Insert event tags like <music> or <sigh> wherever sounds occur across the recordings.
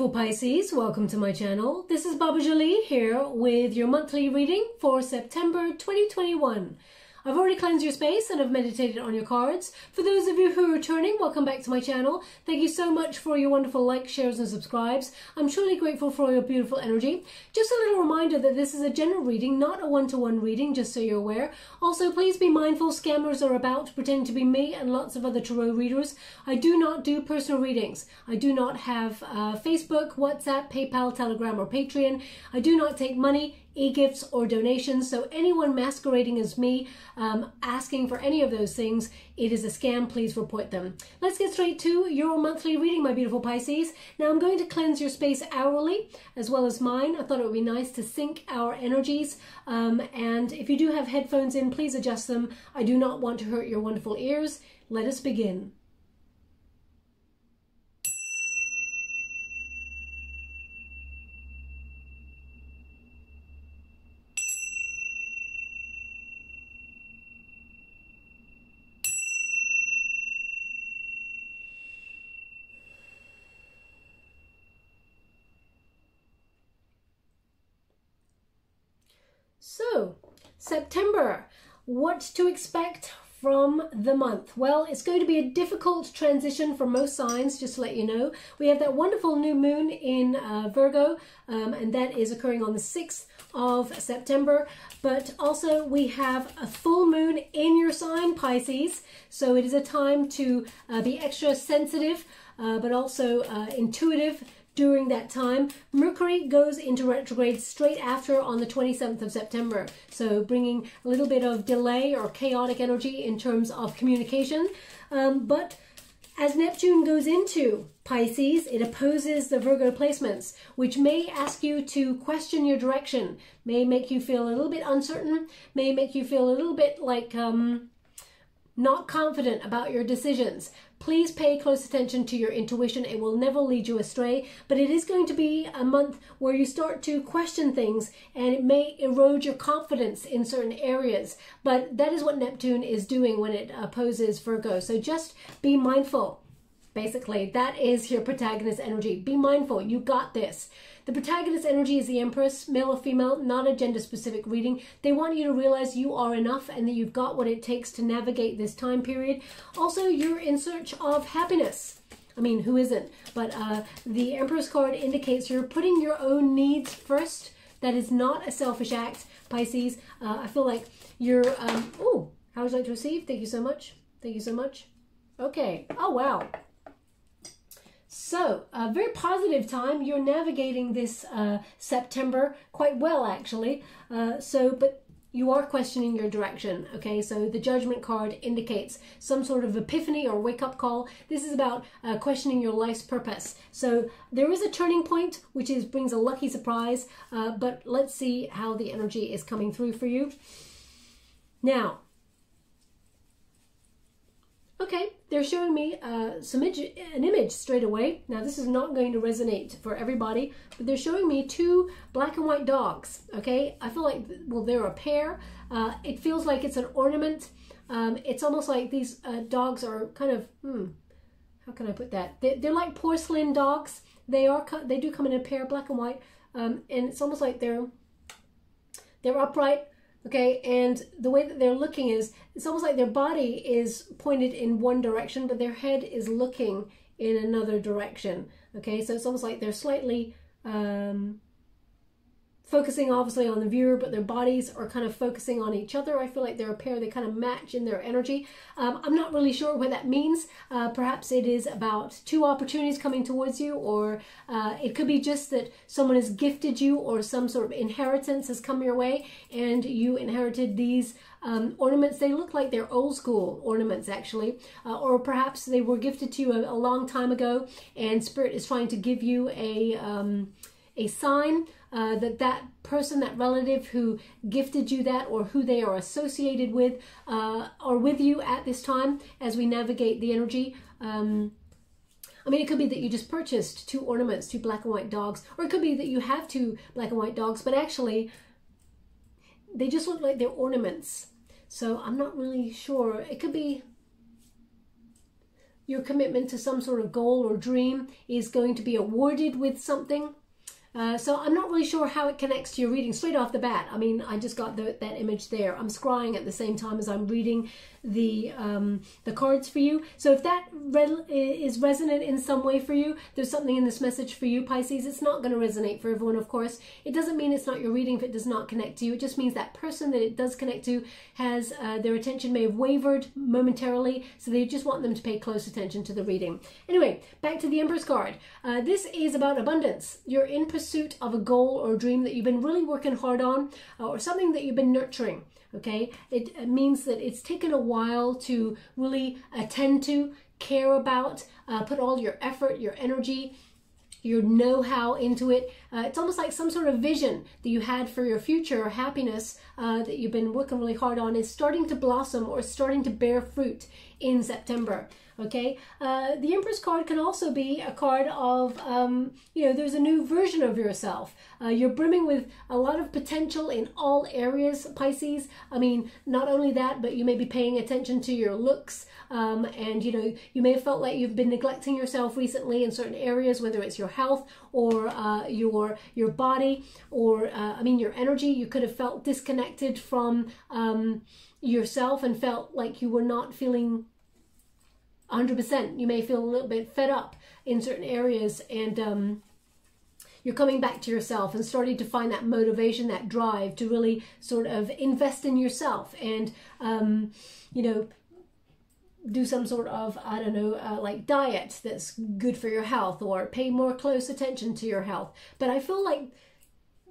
beautiful Pisces, welcome to my channel. This is Baba Jolie here with your monthly reading for September 2021. I've already cleansed your space and have meditated on your cards. For those of you who are returning, welcome back to my channel. Thank you so much for your wonderful likes, shares and subscribes. I'm truly grateful for your beautiful energy. Just a little reminder that this is a general reading, not a one-to-one -one reading, just so you're aware. Also, please be mindful scammers are about to pretend to be me and lots of other tarot readers. I do not do personal readings. I do not have uh, Facebook, WhatsApp, PayPal, Telegram or Patreon. I do not take money e-gifts or donations. So anyone masquerading as me, um, asking for any of those things, it is a scam. Please report them. Let's get straight to your monthly reading, my beautiful Pisces. Now I'm going to cleanse your space hourly as well as mine. I thought it would be nice to sync our energies. Um, and if you do have headphones in, please adjust them. I do not want to hurt your wonderful ears. Let us begin. So, September, what to expect from the month? Well, it's going to be a difficult transition for most signs, just to let you know. We have that wonderful new moon in uh, Virgo, um, and that is occurring on the 6th of September. But also, we have a full moon in your sign, Pisces. So, it is a time to uh, be extra sensitive, uh, but also uh, intuitive during that time. Mercury goes into retrograde straight after on the 27th of September, so bringing a little bit of delay or chaotic energy in terms of communication. Um, but as Neptune goes into Pisces, it opposes the Virgo placements, which may ask you to question your direction, may make you feel a little bit uncertain, may make you feel a little bit like um, not confident about your decisions. Please pay close attention to your intuition. It will never lead you astray, but it is going to be a month where you start to question things and it may erode your confidence in certain areas. But that is what Neptune is doing when it opposes Virgo. So just be mindful. Basically, that is your protagonist energy. Be mindful. You got this. The protagonist energy is the Empress, male or female, not a gender specific reading. They want you to realize you are enough and that you've got what it takes to navigate this time period. Also, you're in search of happiness. I mean, who isn't? But uh, the Empress card indicates you're putting your own needs first. That is not a selfish act, Pisces. Uh, I feel like you're, um, oh, how would you like to receive? Thank you so much. Thank you so much. Okay. Oh, wow. So, a very positive time. You're navigating this uh, September quite well, actually. Uh, so, but you are questioning your direction. Okay, so the judgment card indicates some sort of epiphany or wake up call. This is about uh, questioning your life's purpose. So there is a turning point, which is brings a lucky surprise. Uh, but let's see how the energy is coming through for you. Now, Okay, they're showing me uh, some an image straight away. Now this is not going to resonate for everybody, but they're showing me two black and white dogs. Okay, I feel like, well, they're a pair. Uh, it feels like it's an ornament. Um, it's almost like these uh, dogs are kind of, hmm, how can I put that? They, are like porcelain dogs. They are, they do come in a pair, black and white. Um, and it's almost like they're, they're upright okay and the way that they're looking is it's almost like their body is pointed in one direction but their head is looking in another direction. Okay so it's almost like they're slightly um, focusing obviously on the viewer, but their bodies are kind of focusing on each other. I feel like they're a pair, they kind of match in their energy. Um, I'm not really sure what that means. Uh, perhaps it is about two opportunities coming towards you, or uh, it could be just that someone has gifted you or some sort of inheritance has come your way and you inherited these um, ornaments. They look like they're old school ornaments, actually, uh, or perhaps they were gifted to you a, a, long time ago, and Spirit is trying to give you a um, a sign uh, that that person, that relative who gifted you that or who they are associated with uh, are with you at this time as we navigate the energy. Um, I mean, it could be that you just purchased two ornaments, two black and white dogs, or it could be that you have two black and white dogs, but actually they just look like they're ornaments. So I'm not really sure. It could be your commitment to some sort of goal or dream is going to be awarded with something. Uh, so I'm not really sure how it connects to your reading straight off the bat. I mean, I just got the, that image there. I'm scrying at the same time as I'm reading the um, the cards for you. So if that re- is resonant in some way for you, there's something in this message for you, Pisces. It's not going to resonate for everyone, of course. It doesn't mean it's not your reading if it does not connect to you. It just means that person that it does connect to has uh, their attention may have wavered momentarily, so they just want them to pay close attention to the reading. Anyway, back to the Empress card. Uh, this is about abundance. You're in pursuit of a goal or a dream that you've been really working hard on, uh, or something that you've been nurturing okay it means that it's taken a while to really attend to care about uh, put all your effort your energy your know-how into it. Uh, it's almost like some sort of vision that you had for your future or happiness uh, that you've been working really hard on is starting to blossom or starting to bear fruit in September okay? Uh, the empress card can also be a card of um, you know there's a new version of yourself. Uh, you're brimming with a lot of potential in all areas pisces. I mean not only that but you may be paying attention to your looks um, and you know you may have felt like you've been neglecting yourself recently in certain areas whether it's your health or uh, your your body or uh, i mean your energy. You could have felt disconnected from um, yourself and felt like you were not feeling 100%. You may feel a little bit fed up in certain areas and um, you're coming back to yourself and starting to find that motivation, that drive to really sort of invest in yourself and, um, you know, do some sort of, I don't know, uh, like diet that's good for your health or pay more close attention to your health. But I feel like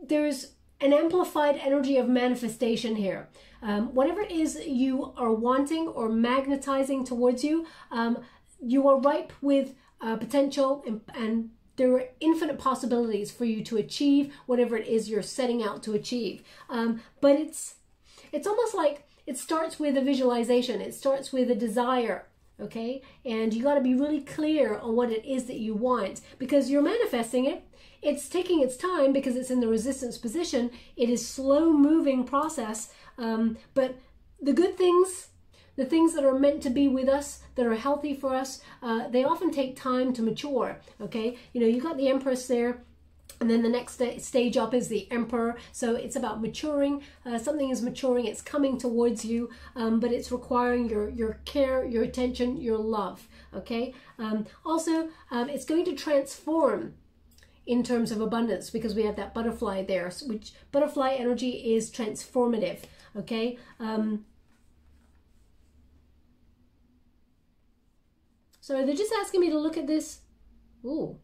there's an amplified energy of manifestation here. Um, whatever it is you are wanting or magnetizing towards you, um, you are ripe with uh, potential and, and there are infinite possibilities for you to achieve whatever it is you're setting out to achieve. Um, but it's it's almost like it starts with a visualization. It starts with a desire okay? And you got to be really clear on what it is that you want because you're manifesting it. It's taking its time because it's in the resistance position. It is slow moving process, um, but the good things, the things that are meant to be with us, that are healthy for us, uh, they often take time to mature. Okay, you know, you got the Empress there and then the next stage up is the emperor. So it's about maturing. Uh, something is maturing. It's coming towards you, um, but it's requiring your your care, your attention, your love. Okay. Um, also, um, it's going to transform in terms of abundance because we have that butterfly there, which butterfly energy is transformative. Okay. Um, so they're just asking me to look at this. Ooh.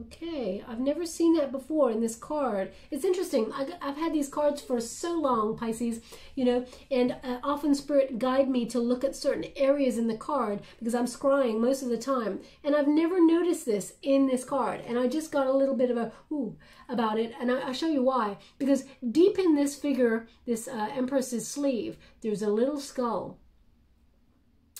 Okay, I've never seen that before in this card. It's interesting. I, have had these cards for so long, Pisces, you know, and uh, often Spirit guide me to look at certain areas in the card because I'm scrying most of the time. And I've never noticed this in this card. And I just got a little bit of a ooh about it. And I, will show you why. Because deep in this figure, this uh, Empress's sleeve, there's a little skull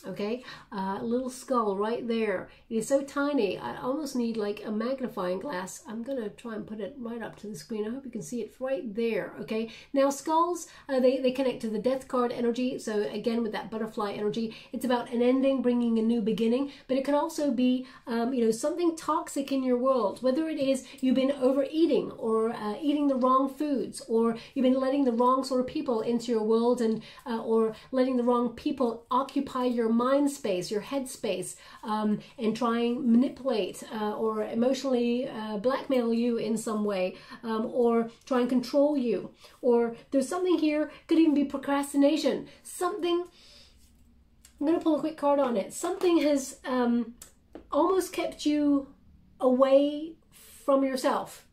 okay? Uh, little skull right there. It is so tiny I almost need like a magnifying glass. I'm gonna try and put it right up to the screen. I hope you can see it right there okay? Now skulls uh, they, they connect to the death card energy. So again with that butterfly energy it's about an ending bringing a new beginning. But it can also be um, you know something toxic in your world. Whether it is you've been overeating or uh, eating the wrong foods or you've been letting the wrong sort of people into your world and uh, or letting the wrong people occupy your mind space, your head space, um, and try and manipulate uh, or emotionally uh, blackmail you in some way, um, or try and control you. Or there's something here, could even be procrastination. Something, I'm going to pull a quick card on it. Something has um, almost kept you away from yourself.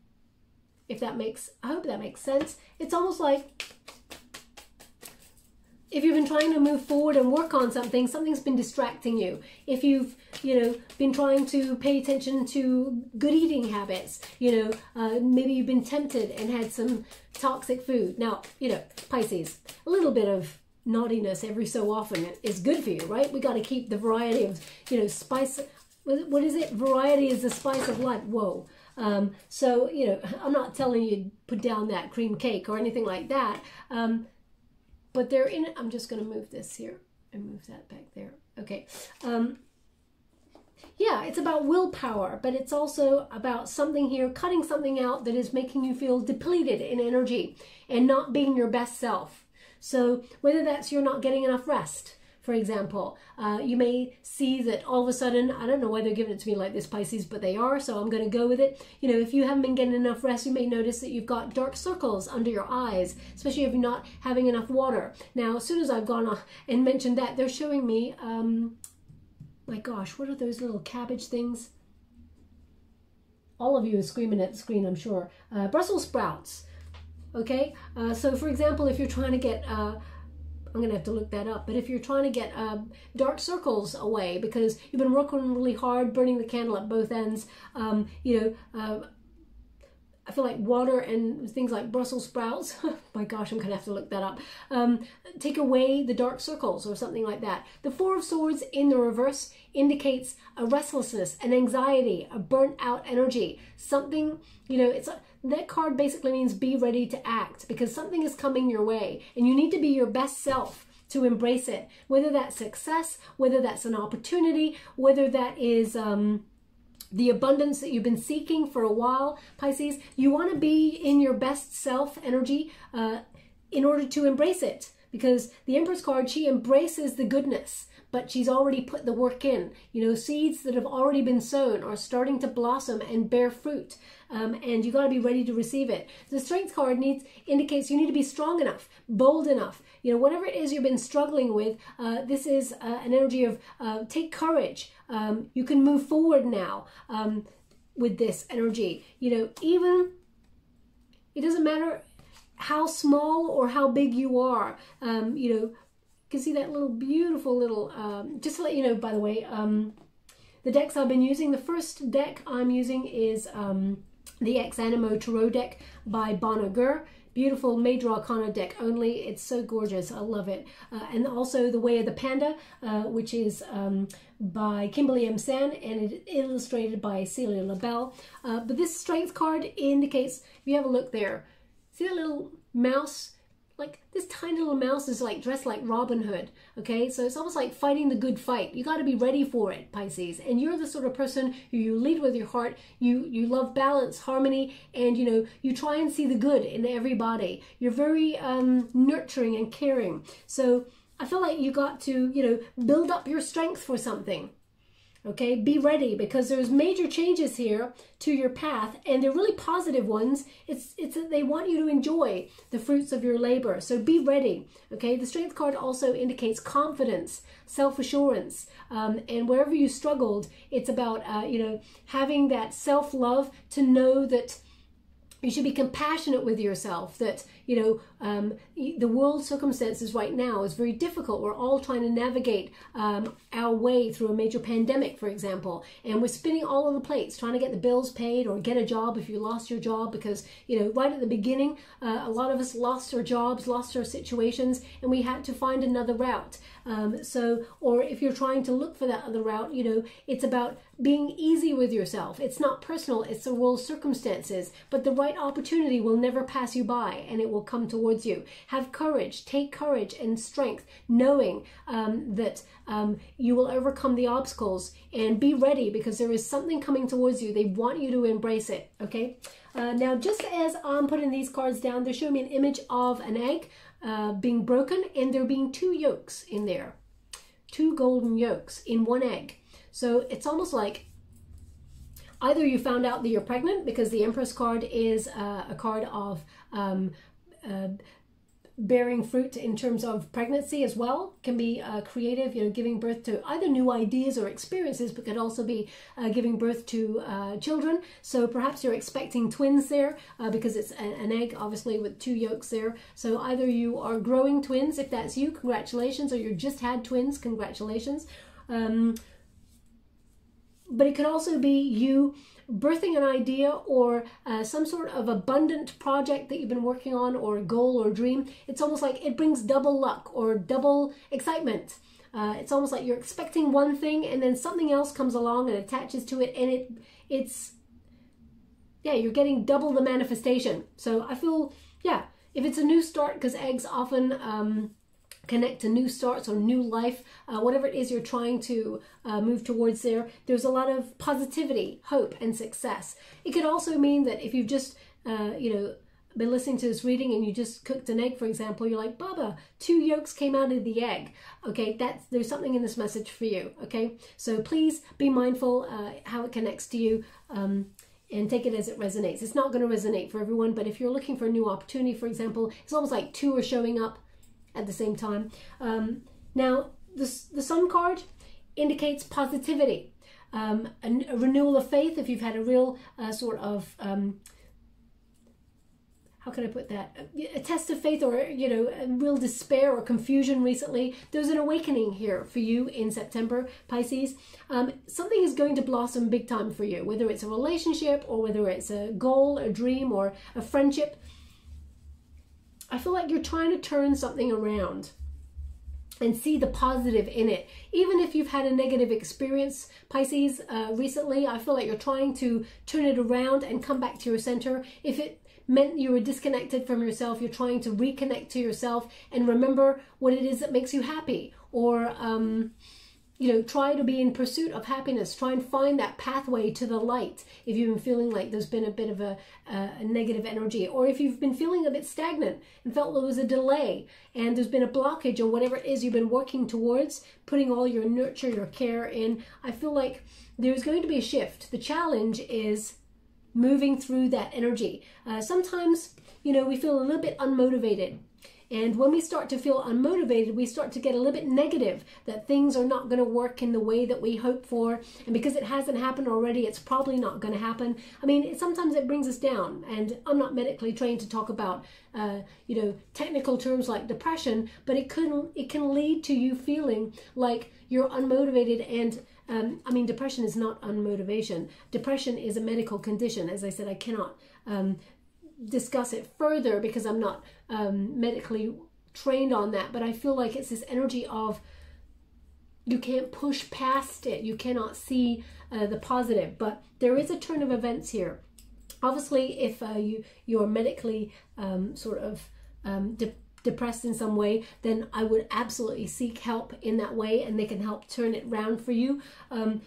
If that makes, I hope that makes sense. It's almost like if you've been trying to move forward and work on something, something's been distracting you. If you've, you know, been trying to pay attention to good eating habits, you know, uh, maybe you've been tempted and had some toxic food. Now, you know, Pisces, a little bit of naughtiness every so often is good for you, right? We got to keep the variety of, you know, spice. What is it? Variety is the spice of life. Whoa. Um, so, you know, I'm not telling you put down that cream cake or anything like that. Um, but they're in, it. I'm just going to move this here and move that back there. Okay. Um, yeah, it's about willpower, but it's also about something here, cutting something out that is making you feel depleted in energy and not being your best self. So whether that's you're not getting enough rest, for example, uh, you may see that all of a sudden, I don't know why they're giving it to me like this, Pisces, but they are, so I'm going to go with it. You know, if you haven't been getting enough rest, you may notice that you've got dark circles under your eyes, especially if you're not having enough water. Now, as soon as I've gone off and mentioned that, they're showing me, um, my gosh, what are those little cabbage things? All of you are screaming at the screen, I'm sure. Uh, Brussels sprouts. Okay, uh, so for example, if you're trying to get, uh, I'm gonna have to look that up, but if you're trying to get uh, dark circles away because you've been working really hard, burning the candle at both ends, um, you know, uh, I feel like water and things like Brussels sprouts, <laughs> my gosh, I'm going to have to look that up, um, take away the dark circles or something like that. The Four of Swords in the reverse indicates a restlessness, an anxiety, a burnt out energy, something, you know, it's that card basically means be ready to act because something is coming your way and you need to be your best self to embrace it. Whether that's success, whether that's an opportunity, whether that is, um, the abundance that you've been seeking for a while, Pisces. You want to be in your best self energy uh, in order to embrace it because the Empress card, she embraces the goodness, but she's already put the work in. You know, seeds that have already been sown are starting to blossom and bear fruit. Um, and you got to be ready to receive it. The strength card needs indicates you need to be strong enough, bold enough. You know, whatever it is you've been struggling with, uh, this is uh, an energy of uh, take courage. Um, you can move forward now um, with this energy. You know, even it doesn't matter how small or how big you are. Um, you know, you can see that little beautiful little. Um, just to let you know, by the way, um, the decks I've been using. The first deck I'm using is um, the Ex Animo Tarot deck by Bon Augure beautiful Major Arcana deck only. It's so gorgeous. I love it. Uh, and also The Way of the Panda, uh, which is um, by Kimberly M. Tsan and it illustrated by Celia LaBelle. Uh, but this strength card indicates, if you have a look there, see that little mouse? Like this tiny little mouse is like dressed like Robin Hood. Okay, so it's almost like fighting the good fight. You got to be ready for it, Pisces. And you're the sort of person who you lead with your heart. You you love balance, harmony, and you know you try and see the good in everybody. You're very um, nurturing and caring. So I feel like you got to you know build up your strength for something. Okay, be ready because there's major changes here to your path and they're really positive ones. It's it's they want you to enjoy the fruits of your labor. So be ready. Okay, the strength card also indicates confidence, self-assurance, um, and wherever you struggled, it's about uh, you know having that self-love to know that you should be compassionate with yourself that you know um, the world circumstances right now is very difficult. We're all trying to navigate um, our way through a major pandemic for example and we're spinning all on the plates trying to get the bills paid or get a job if you lost your job because you know right at the beginning uh, a lot of us lost our jobs lost our situations and we had to find another route. Um, so or if you're trying to look for that other route you know it's about being easy with yourself. It's not personal it's the world circumstances but the right opportunity will never pass you by and it will come towards you. Have courage, take courage and strength, knowing um, that um, you will overcome the obstacles and be ready because there is something coming towards you. They want you to embrace it, okay? Uh, now, just as I'm putting these cards down, they're showing me an image of an egg uh, being broken and there being two yolks in there. Two golden yolks in one egg. So it's almost like either you found out that you're pregnant because the Empress card is uh, a card of um, uh, bearing fruit in terms of pregnancy as well can be uh, creative you know giving birth to either new ideas or experiences but could also be uh, giving birth to uh, children. So perhaps you're expecting twins there uh, because it's an egg obviously with two yolks there. So either you are growing twins if that's you congratulations or you just had twins congratulations. Um, but it could also be you birthing an idea or uh, some sort of abundant project that you've been working on or goal or dream, it's almost like it brings double luck or double excitement. Uh, it's almost like you're expecting one thing and then something else comes along and attaches to it and it it's yeah you're getting double the manifestation so i feel yeah if it's a new start because eggs often um, connect to new starts or new life, uh, whatever it is you're trying to uh, move towards there, there's a lot of positivity, hope, and success. It could also mean that if you've just, uh, you know, been listening to this reading and you just cooked an egg, for example, you're like, Baba, two yolks came out of the egg. Okay, that's there's something in this message for you. Okay, so please be mindful uh, how it connects to you. Um, and take it as it resonates. It's not going to resonate for everyone, but if you're looking for a new opportunity, for example, it's almost like two are showing up at the same time. Um, now, the, the Sun card indicates positivity, um, a, a, renewal of faith if you've had a real uh, sort of um, how can I put that? A test of faith or, you know, real despair or confusion recently. There's an awakening here for you in September, Pisces. Um, something is going to blossom big time for you, whether it's a relationship or whether it's a goal, a dream, or a friendship. I feel like you're trying to turn something around and see the positive in it. Even if you've had a negative experience, Pisces, uh, recently, I feel like you're trying to turn it around and come back to your center. If it meant you were disconnected from yourself, you're trying to reconnect to yourself and remember what it is that makes you happy. Or, um, you know, try to be in pursuit of happiness. Try and find that pathway to the light if you've been feeling like there's been a bit of a, a, negative energy. Or if you've been feeling a bit stagnant and felt there was a delay and there's been a blockage or whatever it is you've been working towards, putting all your nurture, your care in, I feel like there's going to be a shift. The challenge is moving through that energy. Uh, sometimes, you know, we feel a little bit unmotivated. And when we start to feel unmotivated, we start to get a little bit negative that things are not going to work in the way that we hope for. And because it hasn't happened already, it's probably not going to happen. I mean, it, sometimes it brings us down. And I'm not medically trained to talk about, uh, you know, technical terms like depression, but it can it can lead to you feeling like you're unmotivated and um, I mean, depression is not unmotivation. Depression is a medical condition. As I said, I cannot um, discuss it further because I'm not um, medically trained on that. But I feel like it's this energy of you can't push past it. You cannot see uh, the positive. But there is a turn of events here. Obviously, if uh, you you're medically um, sort of um, de depressed in some way, then I would absolutely seek help in that way and they can help turn it around for you. Um,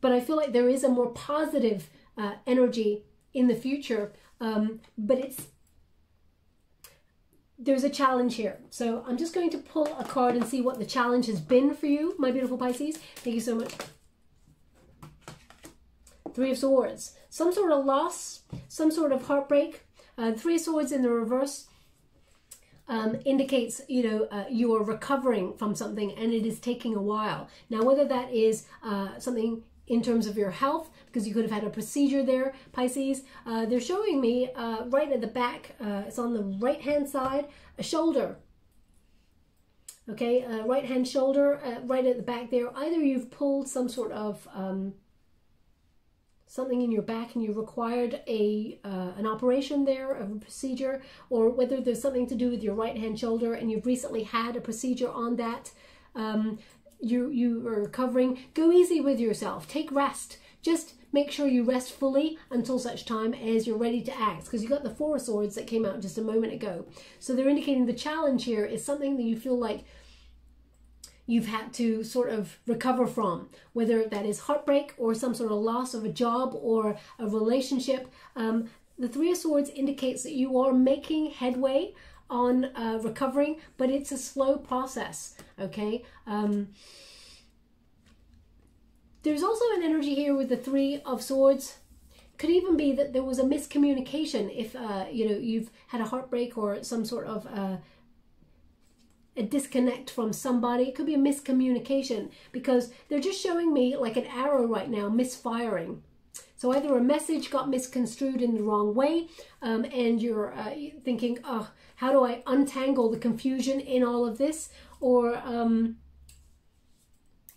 but I feel like there is a more positive uh, energy in the future, um, but it's there's a challenge here. So I'm just going to pull a card and see what the challenge has been for you, my beautiful Pisces. Thank you so much. Three of Swords. Some sort of loss, some sort of heartbreak, uh, three swords in the reverse um, indicates you know uh, you are recovering from something and it is taking a while. Now whether that is uh, something in terms of your health because you could have had a procedure there Pisces. Uh, they're showing me uh, right at the back uh, it's on the right hand side a shoulder. Okay uh, right hand shoulder right at the back there. Either you've pulled some sort of um, something in your back and you required a uh, an operation there, a procedure, or whether there's something to do with your right hand shoulder and you've recently had a procedure on that, um, you, you are recovering, go easy with yourself. Take rest. Just make sure you rest fully until such time as you're ready to act because you got the four swords that came out just a moment ago. So they're indicating the challenge here is something that you feel like you've had to sort of recover from, whether that is heartbreak or some sort of loss of a job or a relationship. Um, the Three of Swords indicates that you are making headway on uh, recovering, but it's a slow process, okay? Um, there's also an energy here with the Three of Swords. Could even be that there was a miscommunication if, uh, you know, you've had a heartbreak or some sort of uh, a disconnect from somebody. It could be a miscommunication because they're just showing me like an arrow right now misfiring. So either a message got misconstrued in the wrong way um, and you're uh, thinking, oh, how do I untangle the confusion in all of this? Or um,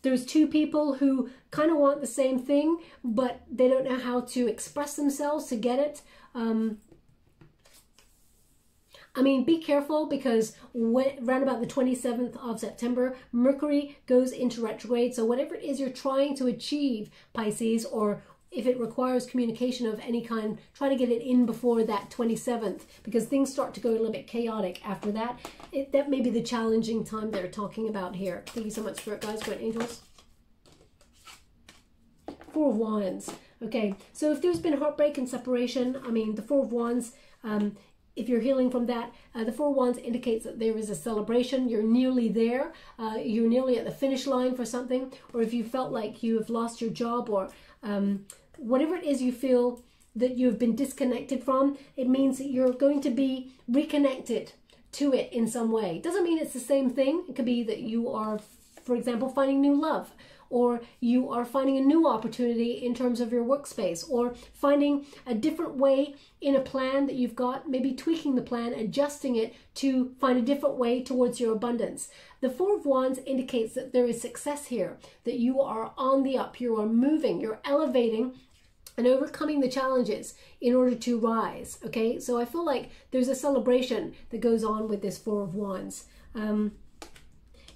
there's two people who kind of want the same thing, but they don't know how to express themselves to get it. Um, I mean, be careful because when, around about the 27th of September, Mercury goes into retrograde. So whatever it is you're trying to achieve, Pisces, or if it requires communication of any kind, try to get it in before that 27th because things start to go a little bit chaotic after that. It, that may be the challenging time they're talking about here. Thank you so much, Spirit Guides, Great Angels. Four of Wands. Okay, so if there's been heartbreak and separation, I mean, the Four of Wands, um, if you're healing from that, uh, the Four of Wands indicates that there is a celebration. You're nearly there. Uh, you're nearly at the finish line for something. Or if you felt like you have lost your job or um, whatever it is you feel that you've been disconnected from, it means that you're going to be reconnected to it in some way. Doesn't mean it's the same thing. It could be that you are, for example, finding new love or you are finding a new opportunity in terms of your workspace, or finding a different way in a plan that you've got, maybe tweaking the plan, adjusting it to find a different way towards your abundance. The Four of Wands indicates that there is success here, that you are on the up, you are moving, you're elevating and overcoming the challenges in order to rise. Okay, so I feel like there's a celebration that goes on with this Four of Wands. Um,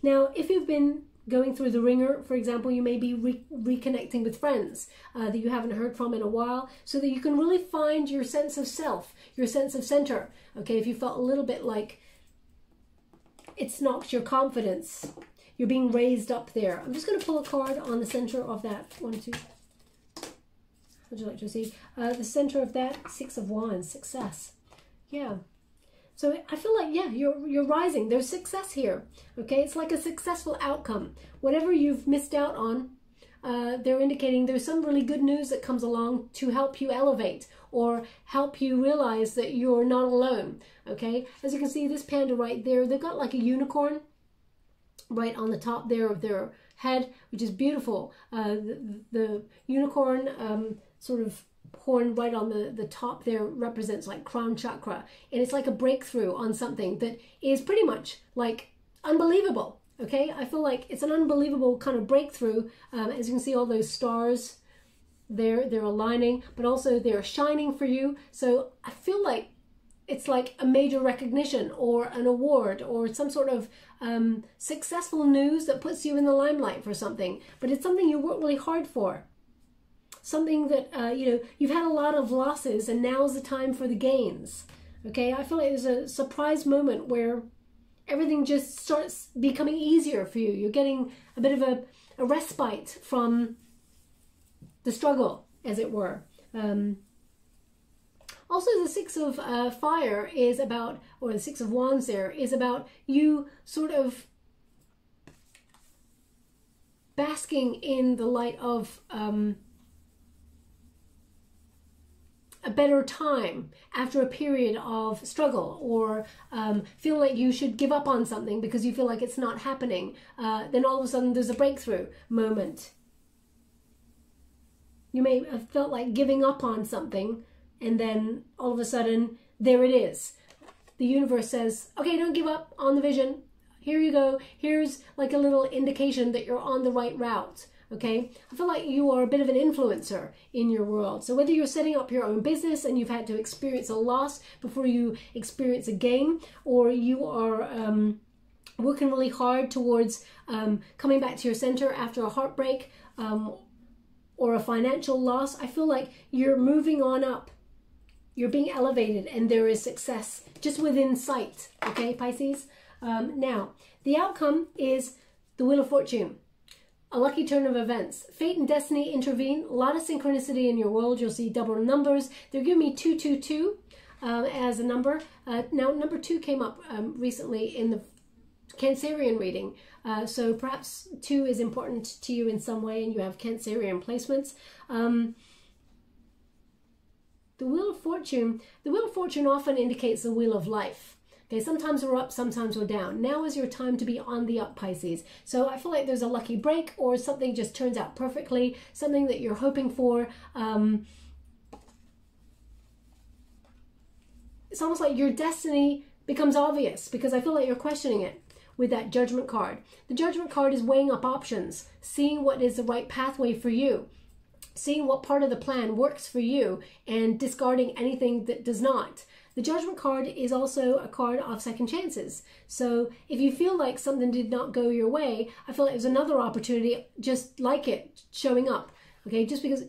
now, if you've been going through the ringer, for example, you may be re reconnecting with friends uh, that you haven't heard from in a while so that you can really find your sense of self, your sense of center. Okay, if you felt a little bit like it's knocked your confidence, you're being raised up there. I'm just going to pull a card on the center of that. One, two. Would you like to see? Uh, the center of that, Six of Wands, success. Yeah. So I feel like, yeah, you're, you're rising. There's success here. Okay, it's like a successful outcome. Whatever you've missed out on, uh, they're indicating there's some really good news that comes along to help you elevate or help you realize that you're not alone. Okay, as you can see, this panda right there, they've got like a unicorn right on the top there of their head, which is beautiful. Uh, the, the unicorn um, sort of horn right on the, the top there represents like crown chakra. And it's like a breakthrough on something that is pretty much like unbelievable. Okay, I feel like it's an unbelievable kind of breakthrough. Um, as you can see, all those stars there, they're aligning, but also they're shining for you. So I feel like it's like a major recognition or an award or some sort of um, successful news that puts you in the limelight for something. But it's something you work really hard for something that uh, you know you've had a lot of losses and now's the time for the gains okay? I feel like there's a surprise moment where everything just starts becoming easier for you. You're getting a bit of a, a respite from the struggle as it were. Um, also the six of uh, fire is about or the six of wands there is about you sort of basking in the light of um, a better time after a period of struggle or um, feel like you should give up on something because you feel like it's not happening, uh, then all of a sudden there's a breakthrough moment. You may have felt like giving up on something and then all of a sudden there it is. The universe says, okay, don't give up on the vision. Here you go. Here's like a little indication that you're on the right route okay? I feel like you are a bit of an influencer in your world. So whether you're setting up your own business and you've had to experience a loss before you experience a gain, or you are um, working really hard towards um, coming back to your center after a heartbreak um, or a financial loss, I feel like you're moving on up. You're being elevated and there is success just within sight, okay, Pisces? Um, now, the outcome is the Wheel of Fortune a lucky turn of events. Fate and destiny intervene. A lot of synchronicity in your world. You'll see double numbers. They're giving me 222 um, as a number. Uh, now, number two came up um, recently in the Cancerian reading. Uh, so perhaps two is important to you in some way and you have Cancerian placements. Um, the Wheel of Fortune, the Wheel of Fortune often indicates the Wheel of Life. Okay, sometimes we're up, sometimes we're down. Now is your time to be on the up, Pisces. So I feel like there's a lucky break or something just turns out perfectly, something that you're hoping for. Um, it's almost like your destiny becomes obvious because I feel like you're questioning it with that judgment card. The judgment card is weighing up options, seeing what is the right pathway for you, seeing what part of the plan works for you, and discarding anything that does not. The judgment card is also a card of second chances. So if you feel like something did not go your way, I feel like there's another opportunity just like it showing up. Okay, just because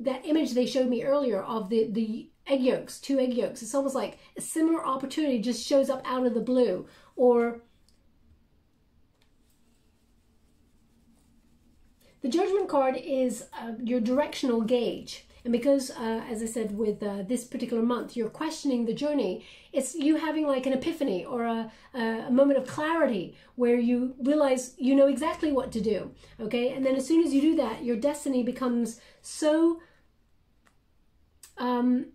that image they showed me earlier of the the egg yolks, two egg yolks. It's almost like a similar opportunity just shows up out of the blue, or the judgment card is uh, your directional gauge. And because, uh, as I said, with uh, this particular month, you're questioning the journey, it's you having like an epiphany or a, a moment of clarity where you realize you know exactly what to do. Okay. And then as soon as you do that, your destiny becomes so um,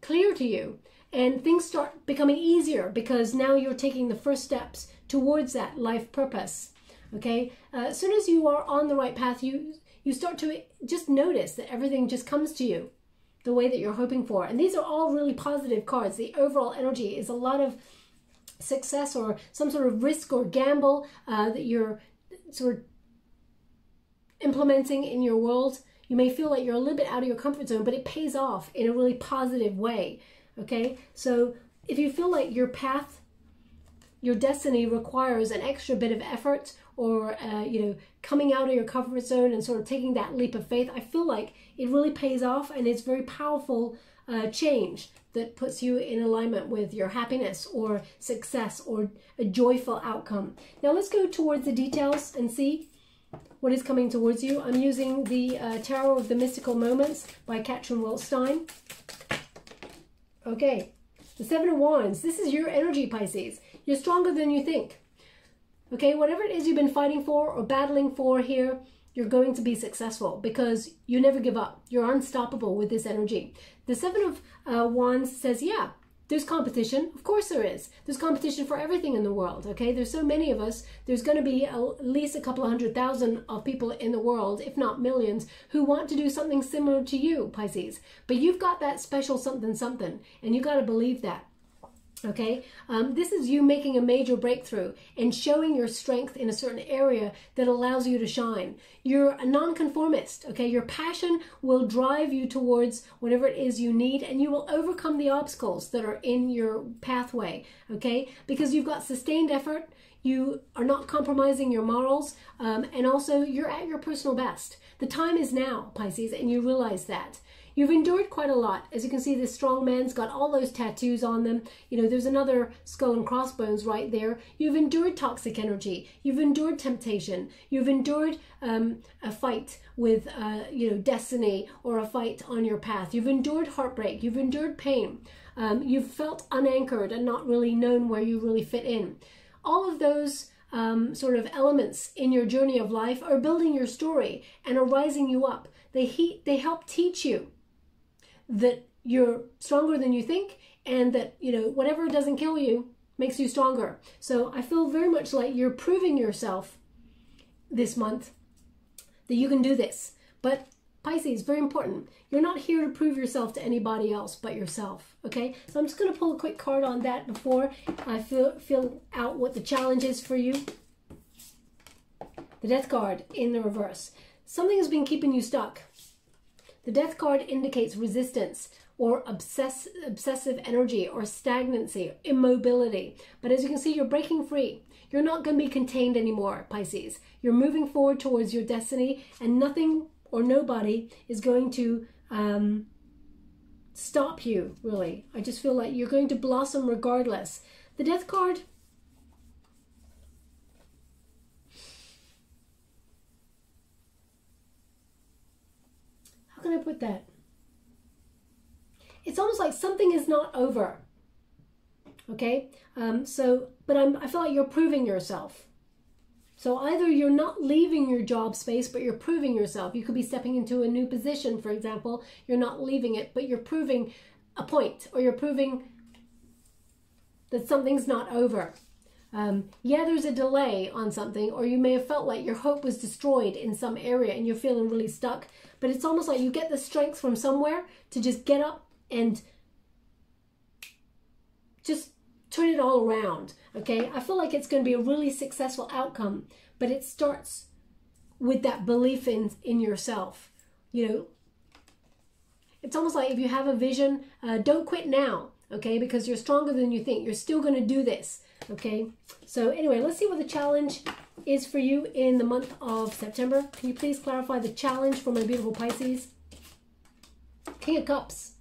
clear to you and things start becoming easier because now you're taking the first steps towards that life purpose okay uh, as soon as you are on the right path you you start to just notice that everything just comes to you the way that you're hoping for. And these are all really positive cards. The overall energy is a lot of success or some sort of risk or gamble uh, that you're sort of implementing in your world. You may feel like you're a little bit out of your comfort zone, but it pays off in a really positive way. Okay, so if you feel like your path, your destiny requires an extra bit of effort or uh, you know coming out of your comfort zone and sort of taking that leap of faith i feel like it really pays off and it's very powerful uh, change that puts you in alignment with your happiness or success or a joyful outcome. Now let's go towards the details and see what is coming towards you. I'm using the uh, tarot of the mystical moments by Catrin Welz-Stein okay the seven of wands. This is your energy pisces. You're stronger than you think Okay, whatever it is you've been fighting for or battling for here, you're going to be successful because you never give up. You're unstoppable with this energy. The Seven of uh, Wands says, yeah, there's competition. Of course there is. There's competition for everything in the world, okay? There's so many of us. There's going to be at least a couple of hundred thousand of people in the world, if not millions, who want to do something similar to you, Pisces. But you've got that special something something, and you got to believe that. Okay, um, this is you making a major breakthrough and showing your strength in a certain area that allows you to shine. You're a nonconformist. Okay, your passion will drive you towards whatever it is you need, and you will overcome the obstacles that are in your pathway. Okay, because you've got sustained effort, you are not compromising your morals, um, and also you're at your personal best. The time is now, Pisces, and you realize that. You've endured quite a lot. As you can see, this strong man's got all those tattoos on them. You know, there's another skull and crossbones right there. You've endured toxic energy. You've endured temptation. You've endured um, a fight with, uh, you know, destiny or a fight on your path. You've endured heartbreak. You've endured pain. Um, you've felt unanchored and not really known where you really fit in. All of those um, sort of elements in your journey of life are building your story and are rising you up. They, he- they help teach you that you're stronger than you think and that, you know, whatever doesn't kill you makes you stronger. So I feel very much like you're proving yourself this month that you can do this. But Pisces, very important. You're not here to prove yourself to anybody else but yourself. Okay, so I'm just going to pull a quick card on that before I feel feel out what the challenge is for you. The Death card in the reverse. Something has been keeping you stuck. The death card indicates resistance or obsess obsessive energy or stagnancy, immobility. But as you can see, you're breaking free. You're not going to be contained anymore, Pisces. You're moving forward towards your destiny, and nothing or nobody is going to um, stop you, really. I just feel like you're going to blossom regardless. The death card can I put that? It's almost like something is not over. Okay, um, so but I'm I feel like you're proving yourself. So either you're not leaving your job space, but you're proving yourself. You could be stepping into a new position, for example. You're not leaving it, but you're proving a point, or you're proving that something's not over. Um, yeah, there's a delay on something, or you may have felt like your hope was destroyed in some area and you're feeling really stuck. But it's almost like you get the strength from somewhere to just get up and just turn it all around. Okay, I feel like it's going to be a really successful outcome, but it starts with that belief in in yourself. You know, it's almost like if you have a vision, uh, don't quit now. Okay, because you're stronger than you think. You're still going to do this. Okay, so anyway, let's see what the challenge is for you in the month of September. Can you please clarify the challenge for my beautiful Pisces? King of Cups.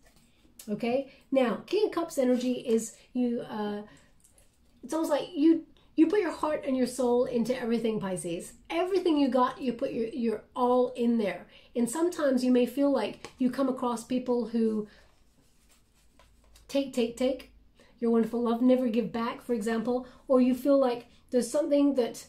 Okay, now King of Cups energy is you. Uh, it's almost like you you put your heart and your soul into everything, Pisces. Everything you got, you put your your all in there. And sometimes you may feel like you come across people who take, take, take. Your wonderful love, never give back, for example, or you feel like there's something that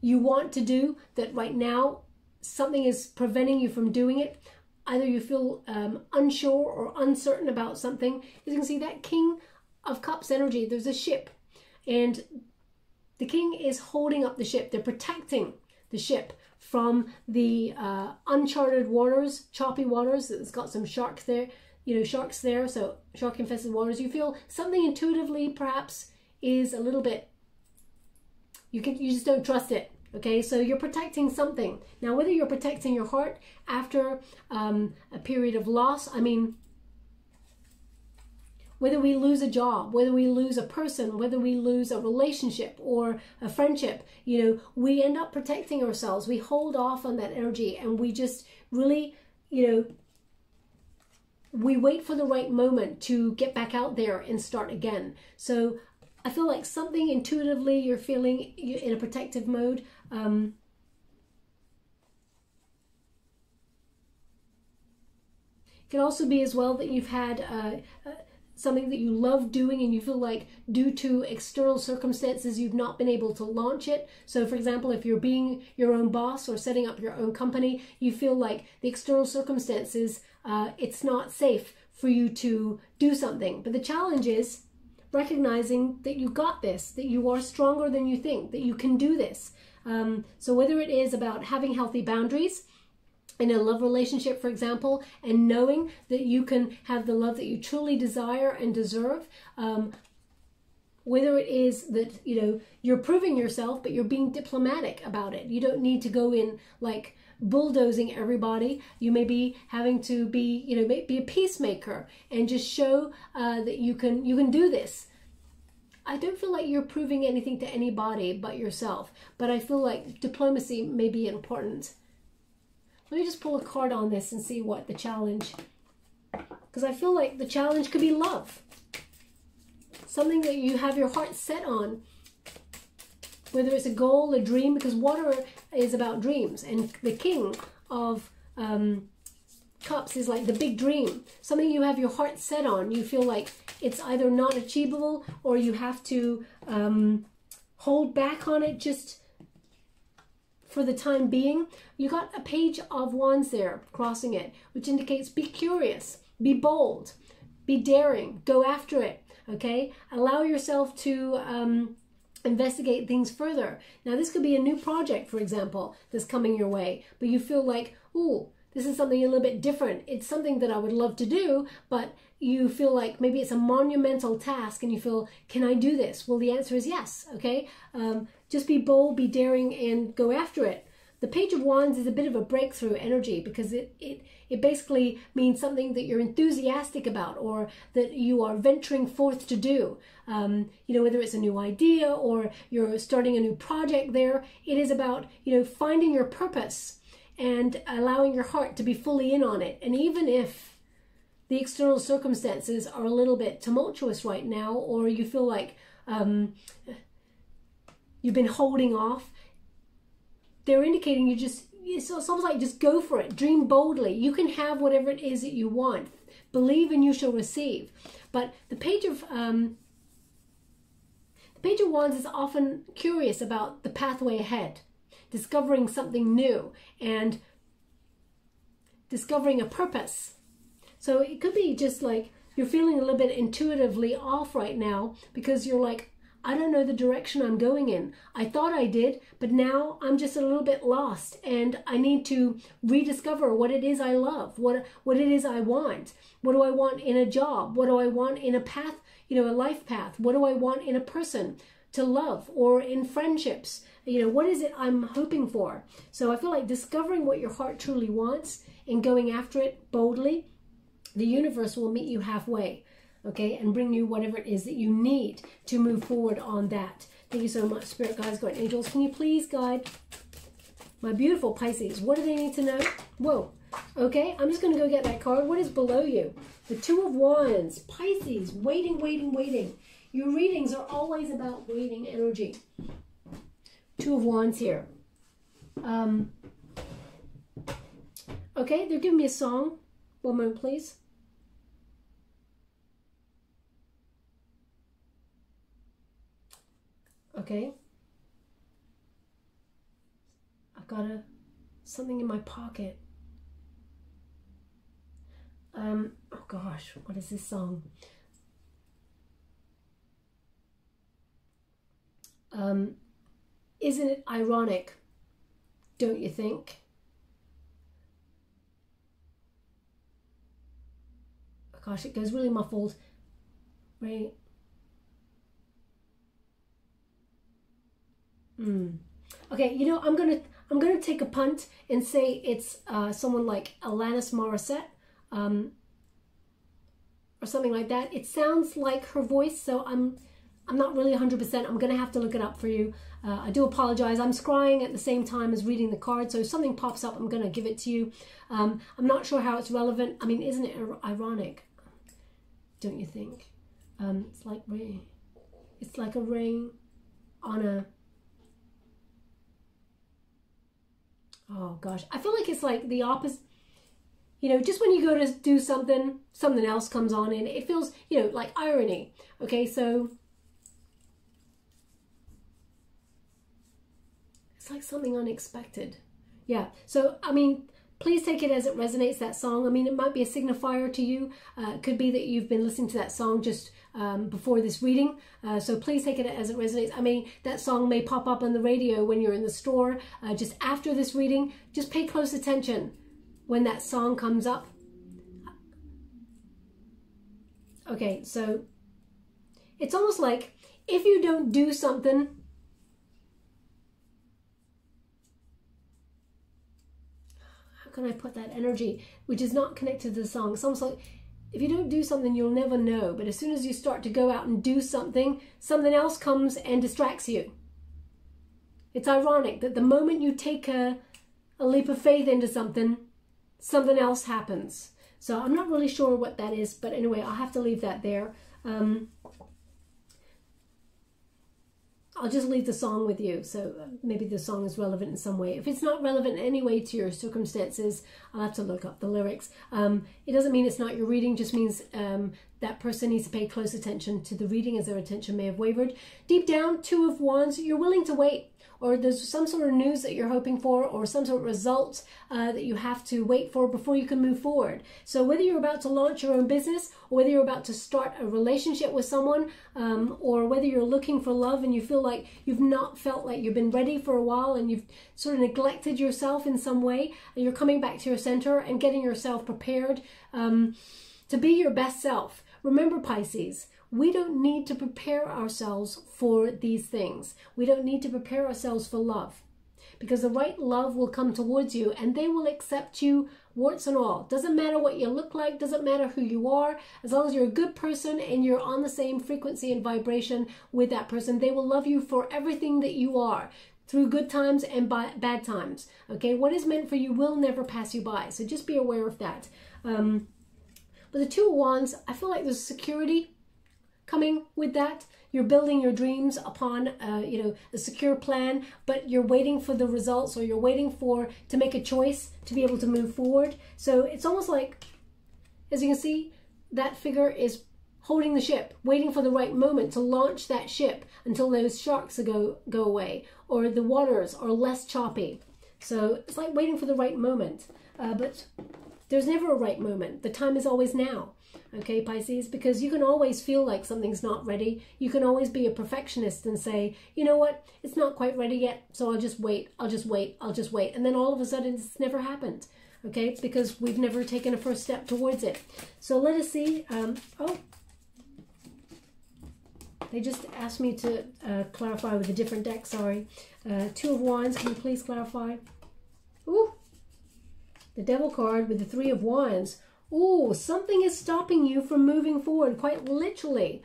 you want to do that right now something is preventing you from doing it. Either you feel um, unsure or uncertain about something. As you can see, that King of Cups energy, there's a ship, and the King is holding up the ship. They're protecting the ship from the uh, uncharted waters, choppy waters. It's got some sharks there, you know, sharks there, so shark infested waters. You feel something intuitively perhaps is a little bit, you can, you just don't trust it. Okay, so you're protecting something. Now, whether you're protecting your heart after um, a period of loss, I mean, whether we lose a job, whether we lose a person, whether we lose a relationship or a friendship, you know, we end up protecting ourselves. We hold off on that energy and we just really, you know, we wait for the right moment to get back out there and start again. So I feel like something intuitively you're feeling in a protective mode. Um, it can also be as well that you've had uh, uh, something that you love doing and you feel like due to external circumstances you've not been able to launch it. So for example, if you're being your own boss or setting up your own company, you feel like the external circumstances, uh, it's not safe for you to do something. But the challenge is recognizing that you got this, that you are stronger than you think, that you can do this. Um, so whether it is about having healthy boundaries, in a love relationship, for example, and knowing that you can have the love that you truly desire and deserve. Um, whether it is that you know you're proving yourself but you're being diplomatic about it you don't need to go in like bulldozing everybody you may be having to be you know be a peacemaker and just show uh, that you can you can do this I don't feel like you're proving anything to anybody but yourself, but I feel like diplomacy may be important. Let me just pull a card on this and see what the challenge, because I feel like the challenge could be love. Something that you have your heart set on, whether it's a goal, a dream, because water is about dreams, and the king of um, cups is like the big dream, something you have your heart set on. You feel like it's either not achievable or you have to um, hold back on it just for the time being, you got a page of wands there crossing it, which indicates be curious, be bold, be daring, go after it, okay? Allow yourself to um, investigate things further. Now, this could be a new project, for example, that's coming your way, but you feel like, ooh, this is something a little bit different. It's something that I would love to do, but you feel like maybe it's a monumental task and you feel, can I do this? Well, the answer is yes, okay? Um, just be bold, be daring, and go after it. The Page of Wands is a bit of a breakthrough energy because it, it, it basically means something that you're enthusiastic about or that you are venturing forth to do. Um, you know, whether it's a new idea or you're starting a new project there, it is about, you know, finding your purpose and allowing your heart to be fully in on it. And even if the external circumstances are a little bit tumultuous right now, or you feel like um, you've been holding off, they're indicating you just, it's almost like just go for it. Dream boldly. You can have whatever it is that you want. Believe and you shall receive. But the page of um, the page of wands is often curious about the pathway ahead, discovering something new and discovering a purpose. So it could be just like you're feeling a little bit intuitively off right now because you're like, I don't know the direction I'm going in. I thought I did, but now I'm just a little bit lost and I need to rediscover what it is I love, what what it is I want. What do I want in a job? What do I want in a path, you know, a life path? What do I want in a person to love or in friendships? You know, what is it I'm hoping for? So I feel like discovering what your heart truly wants and going after it boldly, the universe will meet you halfway okay, and bring you whatever it is that you need to move forward on that. Thank you so much, Spirit Guides, God, Angels. Can you please guide my beautiful Pisces? What do they need to know? Whoa, Okay, I'm just going to go get that card. What is below you? The Two of Wands, Pisces, waiting, waiting, waiting. Your readings are always about waiting energy. Two of Wands here. Um, okay, they're giving me a song. One moment, please. Okay. I've got a something in my pocket. Um, oh gosh, what is this song? Um, isn't it ironic, don't you think? Oh gosh, it goes really muffled. Right. Hmm. Okay, you know, I'm gonna I'm gonna take a punt and say it's uh, someone like Alanis Morissette um, or something like that. It sounds like her voice, so I'm I'm not really 100%. I'm to have to look it up for you. Uh, I do apologize. I'm scrying at the same time as reading the card, so if something pops up, I'm to give it to you. Um, I'm not sure how it's relevant. I mean, isn't it ironic? Don't you think? Um, it's like rain. It's like a rain on a. Oh gosh, I feel like it's like the opposite you know, just when you go to do something, something else comes on in. It feels, you know, like irony. Okay, so it's like something unexpected. Yeah, so I mean, please take it as it resonates, that song. I mean, it might be a signifier to you. Uh, it could be that you've been listening to that song just um, before this reading. Uh, so please take it as it resonates. I mean, that song may pop up on the radio when you're in the store uh, just after this reading. Just pay close attention when that song comes up. Okay, so it's almost like if you don't do something, how can I put that energy, which is not connected to the song? It's almost like if you don't do something, you'll never know. But as soon as you start to go out and do something, something else comes and distracts you. It's ironic that the moment you take a, a leap of faith into something, something else happens. So I'm not really sure what that is, but anyway, I'll have to leave that there. Um, I'll just leave the song with you, so maybe the song is relevant in some way. If it's not relevant in any way to your circumstances, I'll have to look up the lyrics. Um, it doesn't mean it's not your reading, just means um, that person needs to pay close attention to the reading as their attention may have wavered. Deep down, Two of Wands, you're willing to wait or there's some sort of news that you're hoping for or some sort of results uh, that you have to wait for before you can move forward. So whether you're about to launch your own business or whether you're about to start a relationship with someone um, or whether you're looking for love and you feel like you've not felt like you've been ready for a while and you've sort of neglected yourself in some way and you're coming back to your center and getting yourself prepared um, to be your best self. Remember Pisces, we don't need to prepare ourselves for these things. We don't need to prepare ourselves for love because the right love will come towards you and they will accept you warts and all. Doesn't matter what you look like, doesn't matter who you are, as long as you're a good person and you're on the same frequency and vibration with that person, they will love you for everything that you are through good times and bad times. Okay, what is meant for you will never pass you by. So just be aware of that. Um, but the Two of Wands, I feel like there's security coming with that. You're building your dreams upon, uh, you know, a secure plan, but you're waiting for the results or you're waiting for to make a choice to be able to move forward. So it's almost like, as you can see, that figure is holding the ship, waiting for the right moment to launch that ship until those sharks go go away or the waters are less choppy. So it's like waiting for the right moment. Uh, but there's never a right moment. The time is always now okay, Pisces, because you can always feel like something's not ready. You can always be a perfectionist and say, you know what, it's not quite ready yet, so I'll just wait, I'll just wait, I'll just wait. And then all of a sudden it's never happened, okay, because we've never taken a first step towards it. So let us see. Um, oh, they just asked me to uh, clarify with a different deck, sorry. Uh, two of Wands, can you please clarify? Ooh, the Devil card with the Three of Wands. Oh, something is stopping you from moving forward, quite literally.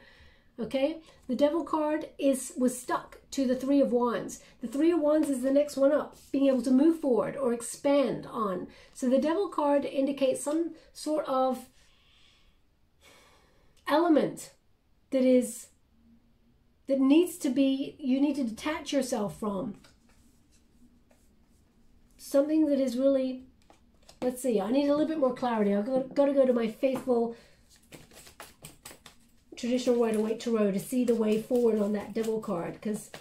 okay? The devil card is was stuck to the three of wands. The three of wands is the next one up, being able to move forward or expand on. So the devil card indicates some sort of element that is that needs to be you need to detach yourself from something that is really let's see i need a little bit more clarity. I've got, got to go to my faithful traditional Rider-Waite Tarot to see the way forward on that devil card because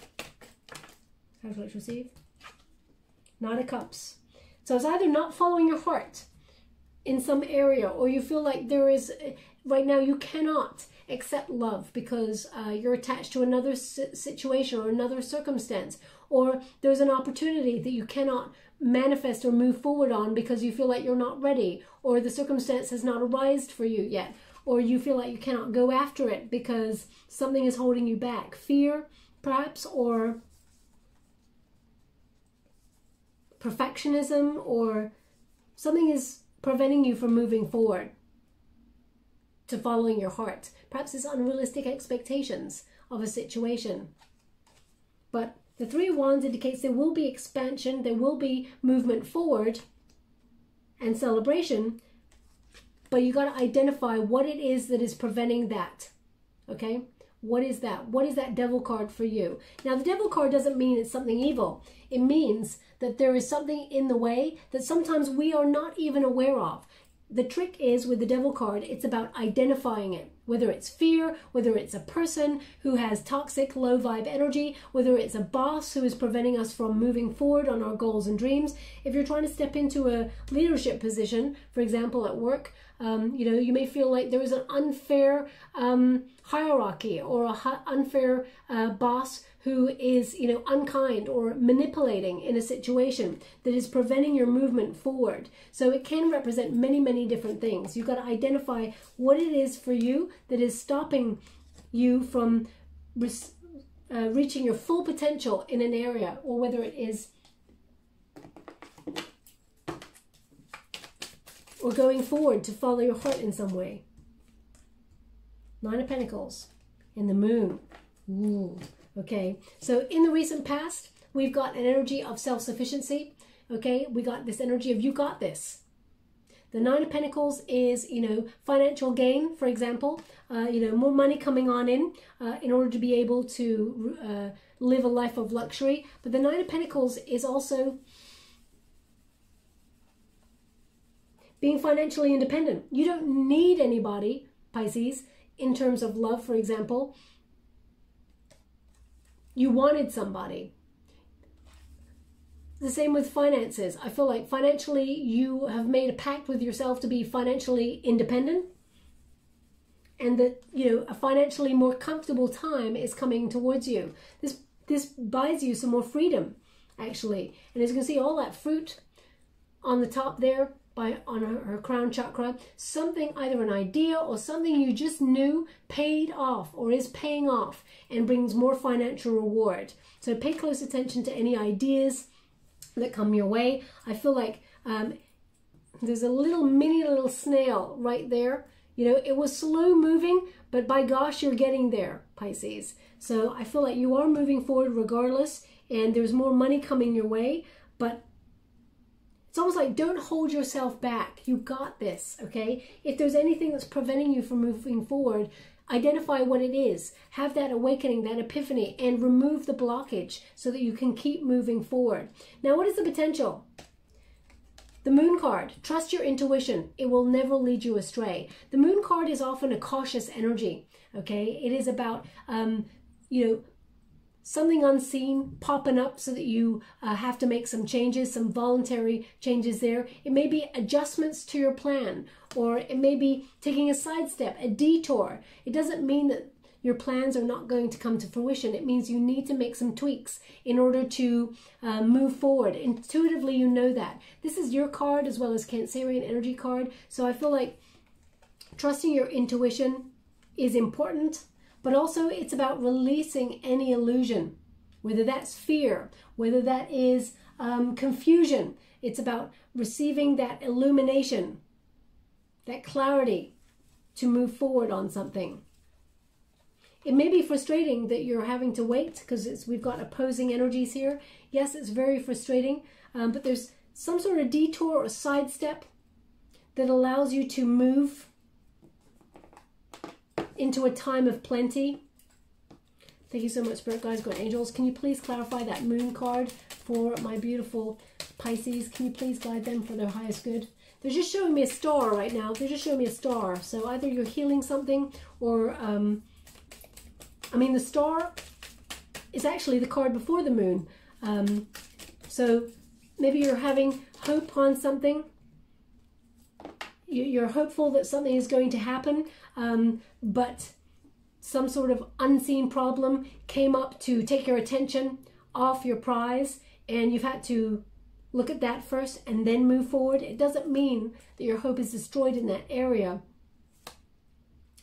calculate receive? Nine of Cups. So it's either not following your heart in some area or you feel like there is right now you cannot accept love because uh, you're attached to another situation or another circumstance or there's an opportunity that you cannot manifest or move forward on because you feel like you're not ready or the circumstance has not arisen for you yet or you feel like you cannot go after it because something is holding you back. Fear perhaps or perfectionism or something is preventing you from moving forward to following your heart. Perhaps it's unrealistic expectations of a situation. But the Three of Wands indicates there will be expansion, there will be movement forward and celebration, but you got to identify what it is that is preventing that. Okay? What is that? What is that devil card for you? Now, the devil card doesn't mean it's something evil. It means that there is something in the way that sometimes we are not even aware of the trick is with the devil card, it's about identifying it. Whether it's fear, whether it's a person who has toxic, low vibe energy, whether it's a boss who is preventing us from moving forward on our goals and dreams. If you're trying to step into a leadership position, for example, at work, um, you know, you may feel like there is an unfair um, hierarchy or a unfair uh, boss who is, you know, unkind or manipulating in a situation that is preventing your movement forward. So it can represent many, many different things. You've got to identify what it is for you that is stopping you from uh, reaching your full potential in an area or whether it is or going forward to follow your heart in some way. Nine of Pentacles and the moon. Ooh. Okay, so in the recent past, we've got an energy of self-sufficiency. Okay, we got this energy of you got this. The Nine of Pentacles is, you know, financial gain, for example, uh, you know, more money coming on in uh, in order to be able to uh, live a life of luxury. But the Nine of Pentacles is also being financially independent. You don't need anybody, Pisces, in terms of love, for example you wanted somebody. The same with finances. I feel like financially you have made a pact with yourself to be financially independent and that, you know, a financially more comfortable time is coming towards you. This this buys you some more freedom actually. And as you can see all that fruit on the top there by on her, her, crown chakra, something either an idea or something you just knew paid off or is paying off and brings more financial reward. So pay close attention to any ideas that come your way. I feel like um, there's a little mini little snail right there. You know, it was slow moving, but by gosh, you're getting there, Pisces. So I feel like you are moving forward regardless, and there's more money coming your way, but it's almost like don't hold yourself back. You got this, okay? If there's anything that's preventing you from moving forward, identify what it is. Have that awakening, that epiphany, and remove the blockage so that you can keep moving forward. Now, what is the potential? The moon card, trust your intuition. It will never lead you astray. The moon card is often a cautious energy, okay? It is about, um, you know, something unseen popping up so that you uh, have to make some changes, some voluntary changes there. It may be adjustments to your plan, or it may be taking a sidestep, a detour. It doesn't mean that your plans are not going to come to fruition. It means you need to make some tweaks in order to uh, move forward. Intuitively, you know that. This is your card as well as Cancerian energy card. So I feel like trusting your intuition is important but also it's about releasing any illusion, whether that's fear, whether that is um, confusion. It's about receiving that illumination, that clarity to move forward on something. it may be frustrating that you're having to wait because we've got opposing energies here. Yes, it's very frustrating, um, but there's some sort of detour or sidestep that allows you to move into a time of plenty. Thank you so much, Spirit Guides, God Angels. Can you please clarify that moon card for my beautiful Pisces? Can you please guide them for their highest good? They're just showing me a star right now. They're just showing me a star. So either you're healing something or, um, I mean, the star is actually the card before the moon. Um, so maybe you're having hope on something. You're hopeful that something is going to happen, um, but some sort of unseen problem came up to take your attention off your prize, and you've had to look at that first and then move forward. It doesn't mean that your hope is destroyed in that area.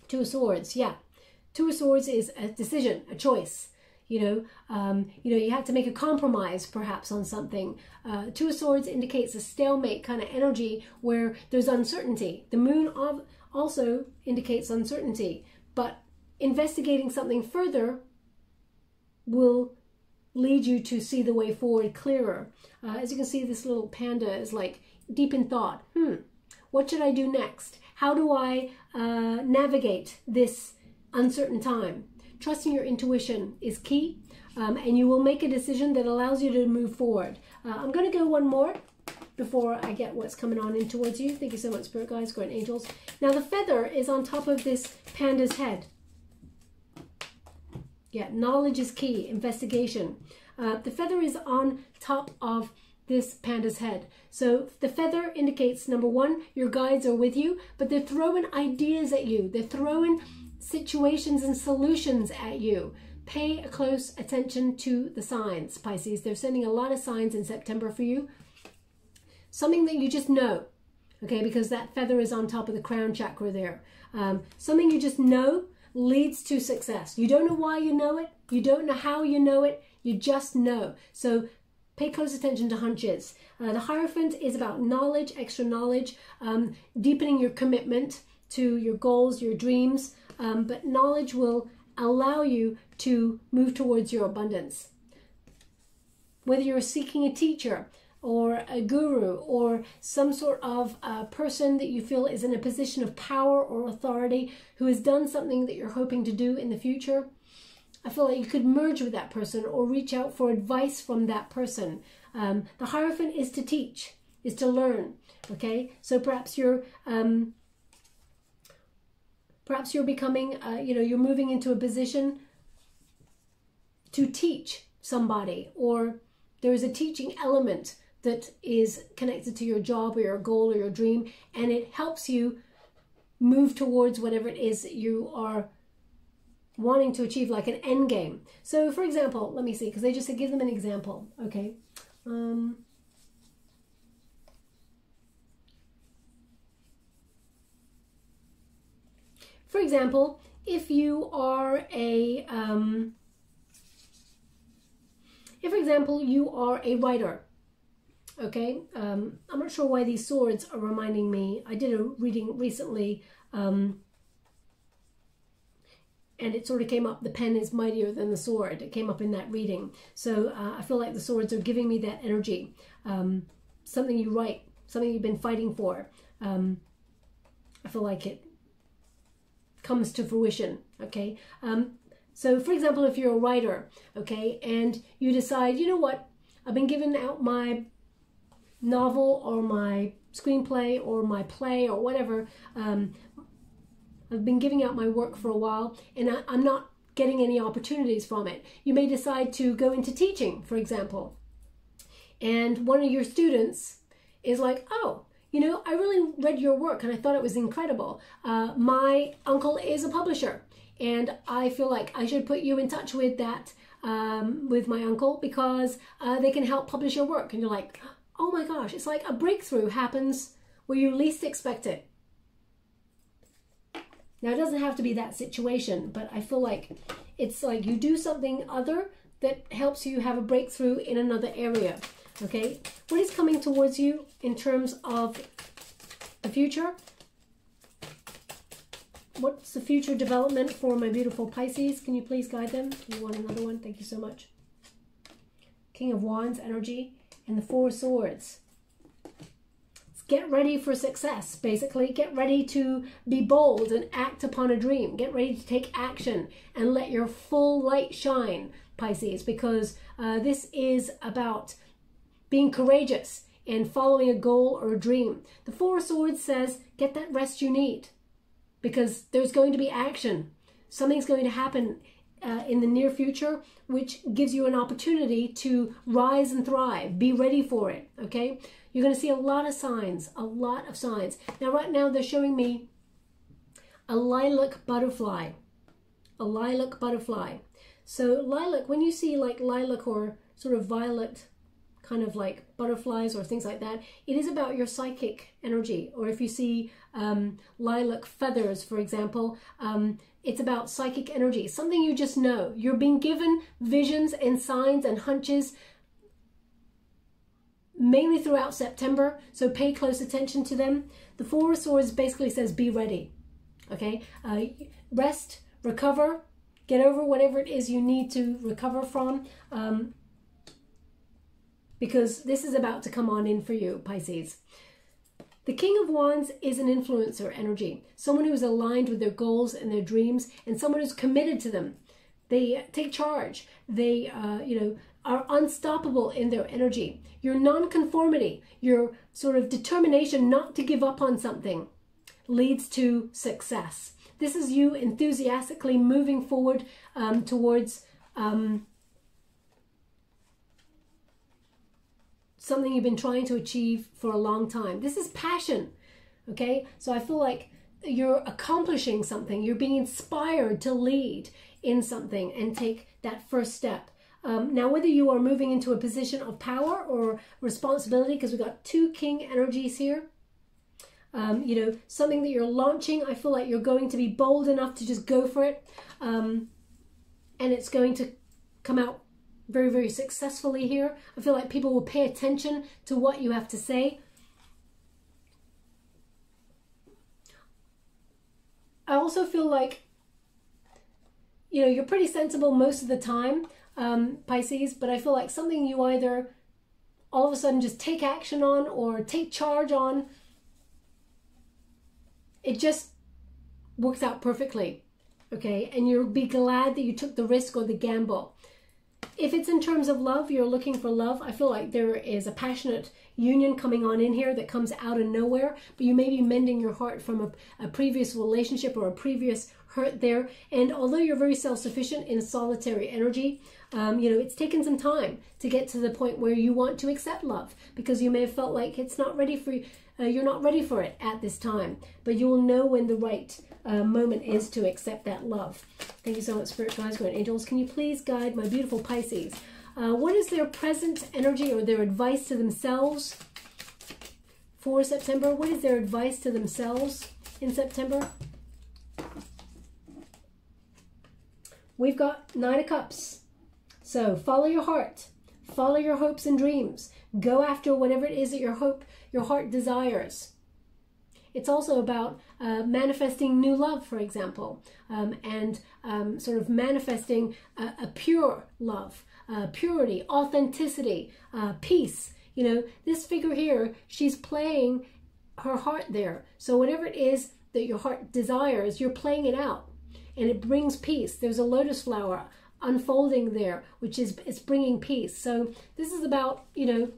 Two of Swords, yeah. Two of Swords is a decision, a choice. You know, um, you know, you have to make a compromise perhaps on something. Uh, Two of Swords indicates a stalemate kind of energy where there's uncertainty. The moon also indicates uncertainty, but investigating something further will lead you to see the way forward clearer. Uh, as you can see, this little panda is like deep in thought. Hmm, what should I do next? How do I uh, navigate this uncertain time? Trusting your intuition is key, um, and you will make a decision that allows you to move forward. Uh, I'm going to go one more before I get what's coming on in towards you. Thank you so much, Spirit Guides, Great Angels. Now, the feather is on top of this panda's head. Yeah, knowledge is key, investigation. Uh, the feather is on top of this panda's head. So the feather indicates number one, your guides are with you, but they're throwing ideas at you. They're throwing situations and solutions at you. Pay close attention to the signs, Pisces. They're sending a lot of signs in September for you. Something that you just know, okay, because that feather is on top of the crown chakra there. Um, something you just know leads to success. You don't know why you know it. You don't know how you know it. You just know. So pay close attention to hunches. Uh, the Hierophant is about knowledge, extra knowledge, um, deepening your commitment to your goals, your dreams, um, but knowledge will allow you to move towards your abundance. Whether you're seeking a teacher or a guru or some sort of uh, person that you feel is in a position of power or authority who has done something that you're hoping to do in the future, I feel like you could merge with that person or reach out for advice from that person. Um, the Hierophant is to teach, is to learn. Okay, so perhaps you're um, perhaps you're becoming, uh, you know, you're moving into a position to teach somebody, or there is a teaching element that is connected to your job or your goal or your dream, and it helps you move towards whatever it is that you are wanting to achieve, like an end game. So, for example, let me see, because they just give them an example. Okay. Um, for example, if you are a, um, if for example you are a writer, okay, um, I'm not sure why these swords are reminding me. I did a reading recently um, and it sort of came up the pen is mightier than the sword. It came up in that reading. So uh, i feel like the swords are giving me that energy. Um, something you write something you've been fighting for um, i feel like it comes to fruition okay? Um, so for example if you're a writer okay and you decide you know what? I've been giving out my novel or my screenplay or my play or whatever um, I've been giving out my work for a while and I, I'm not getting any opportunities from it. You may decide to go into teaching, for example. And one of your students is like, oh, you know, I really read your work and I thought it was incredible. Uh, my uncle is a publisher and I feel like I should put you in touch with that, um, with my uncle because uh, they can help publish your work. And you're like, oh my gosh, it's like a breakthrough happens where you least expect it. Now, it doesn't have to be that situation, but I feel like it's like you do something other that helps you have a breakthrough in another area. Okay, what is coming towards you in terms of the future? what's the future development for my beautiful Pisces? Can you please guide them? You want another one? Thank you so much. King of Wands energy and the Four Swords. Get ready for success, basically. Get ready to be bold and act upon a dream. Get ready to take action and let your full light shine, Pisces, because uh, this is about being courageous and following a goal or a dream. The Four Swords says, get that rest you need because there's going to be action. Something's going to happen uh, in the near future, which gives you an opportunity to rise and thrive. Be ready for it, okay? You're going to see a lot of signs, a lot of signs. Now, right now, they're showing me a lilac butterfly. A lilac butterfly. So lilac, when you see like lilac or sort of violet kind of like butterflies or things like that, it is about your psychic energy. Or if you see um, lilac feathers, for example, um, it's about psychic energy, something you just know. You're being given visions and signs and hunches mainly throughout September, so pay close attention to them. The Four of Swords basically says be ready, okay? Uh, rest, recover, get over whatever it is you need to recover from, um, because this is about to come on in for you, Pisces. The King of Wands is an influencer energy, someone who is aligned with their goals and their dreams, and someone who's committed to them. They take charge. They, uh, you know, are unstoppable in their energy. Your nonconformity, your sort of determination not to give up on something leads to success. This is you enthusiastically moving forward um, towards um, something you've been trying to achieve for a long time. This is passion, okay? So I feel like you're accomplishing something, you're being inspired to lead in something and take that first step. Um, now, whether you are moving into a position of power or responsibility, because we've got two king energies here, um, you know, something that you're launching, I feel like you're going to be bold enough to just go for it. Um, and it's going to come out very, very successfully here. I feel like people will pay attention to what you have to say. I also feel like, you know, you're pretty sensible most of the time um, Pisces, but I feel like something you either all of a sudden just take action on or take charge on, it just works out perfectly. Okay, and you'll be glad that you took the risk or the gamble. If it's in terms of love, you're looking for love, I feel like there is a passionate union coming on in here that comes out of nowhere, but you may be mending your heart from a, a previous relationship or a previous hurt there. And although you're very self-sufficient in solitary energy, um, you know, it's taken some time to get to the point where you want to accept love because you may have felt like it's not ready for you. Uh, you're not ready for it at this time, but you will know when the right uh, moment is to accept that love. Thank you so much, Spirit Guides, Grand Angels. Can you please guide my beautiful Pisces? Uh, what is their present energy or their advice to themselves for September? What is their advice to themselves in September? We've got Nine of Cups. So follow your heart. Follow your hopes and dreams. Go after whatever it is that your hope, your heart desires. It's also about uh, manifesting new love, for example, um, and um, sort of manifesting a, a pure love, uh, purity, authenticity, uh, peace. You know, this figure here, she's playing her heart there. So whatever it is that your heart desires, you're playing it out, and it brings peace. There's a lotus flower unfolding there, which is, is bringing peace. So this is about, you know,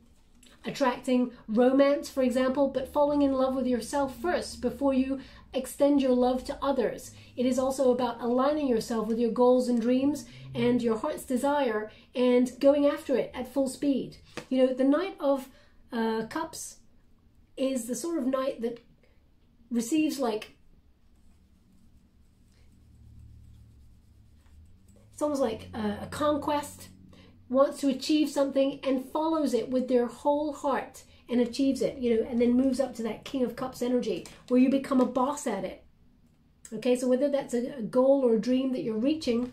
attracting romance, for example, but falling in love with yourself first before you extend your love to others. It is also about aligning yourself with your goals and dreams and your heart's desire and going after it at full speed. You know, the Knight of uh, Cups is the sort of knight that receives like it's almost like a, a conquest, wants to achieve something and follows it with their whole heart and achieves it, you know, and then moves up to that King of Cups energy where you become a boss at it. Okay, so whether that's a, goal or a dream that you're reaching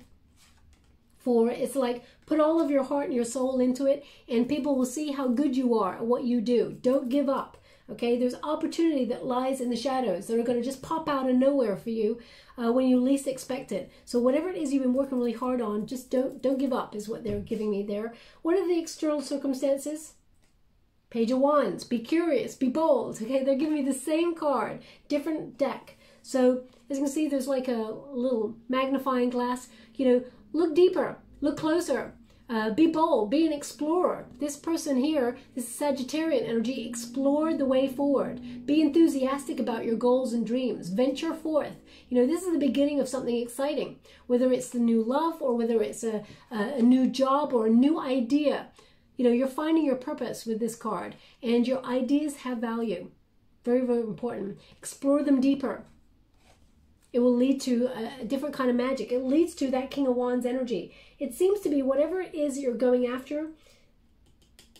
for, it's like put all of your heart and your soul into it, and people will see how good you are at what you do. Don't give up. Okay, there's opportunity that lies in the shadows that are going to just pop out of nowhere for you uh, when you least expect it. So whatever it is you've been working really hard on, just don't don't give up. Is what they're giving me there. What are the external circumstances? Page of Wands. Be curious. Be bold. Okay, they're giving me the same card, different deck. So as you can see, there's like a little magnifying glass. You know, look deeper, look closer. Uh, be bold, be an explorer. This person here, this Sagittarian energy, explore the way forward. Be enthusiastic about your goals and dreams. Venture forth. You know, this is the beginning of something exciting, whether it's the new love or whether it's a, a, a new job or a new idea. You know, you're finding your purpose with this card, and your ideas have value. Very, very important. Explore them deeper it will lead to a different kind of magic. It leads to that King of Wands energy. It seems to be whatever it is you're going after,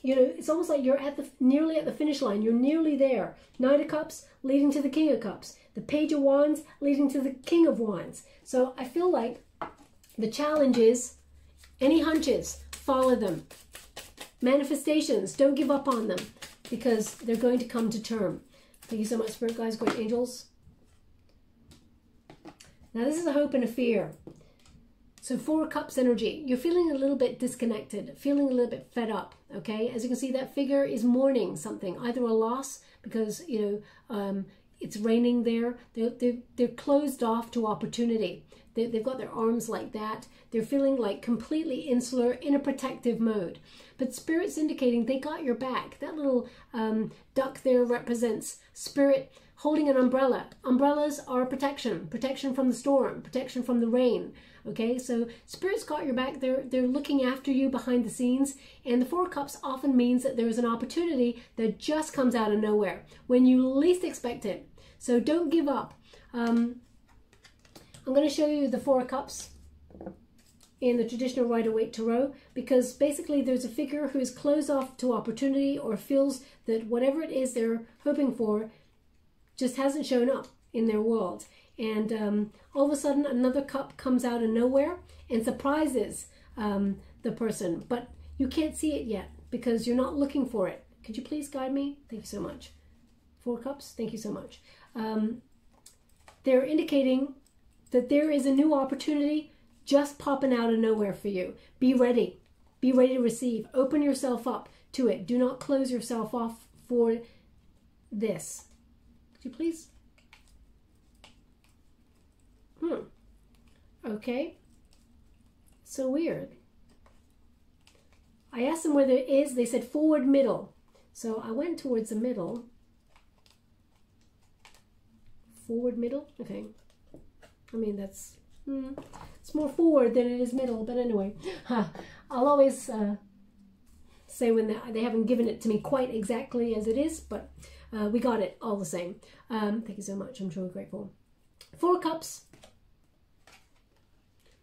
you know, it's almost like you're at the nearly at the finish line. You're nearly there. Knight of Cups leading to the King of Cups. The Page of Wands leading to the King of Wands. So I feel like the challenge is any hunches, follow them. Manifestations, don't give up on them because they're going to come to term. Thank you so much, Spirit Guides, Great Angels. Now this is a hope and a fear. So four cups energy. You're feeling a little bit disconnected, feeling a little bit fed up. Okay, as you can see, that figure is mourning something, either a loss because you know um, it's raining there. They're, they're they're closed off to opportunity. They, they've got their arms like that. They're feeling like completely insular, in a protective mode. But spirit's indicating they got your back. That little um, duck there represents spirit holding an umbrella. Umbrellas are protection, protection from the storm, protection from the rain. Okay, so spirit's got your back. They're they're looking after you behind the scenes, and the four cups often means that there is an opportunity that just comes out of nowhere when you least expect it. So don't give up. Um, I'm going to show you the four cups in the traditional Rider-Waite Tarot because basically there's a figure who is closed off to opportunity or feels that whatever it is they're hoping for just hasn't shown up in their world. And um, all of a sudden, another cup comes out of nowhere and surprises um, the person, but you can't see it yet because you're not looking for it. Could you please guide me? Thank you so much. Four cups, thank you so much. Um, they're indicating that there is a new opportunity just popping out of nowhere for you. Be ready. Be ready to receive. Open yourself up to it. Do not close yourself off for this Could you please? Hmm. Okay. So weird. I asked them where there is. They said forward middle. So I went towards the middle. Forward middle? Okay. I mean, that's... Hmm, it's more forward than it is middle. But anyway, <laughs> huh, I'll always uh, say when they, they haven't given it to me quite exactly as it is. But uh, we got it all the same. Um, thank you so much. I'm truly grateful. Four cups.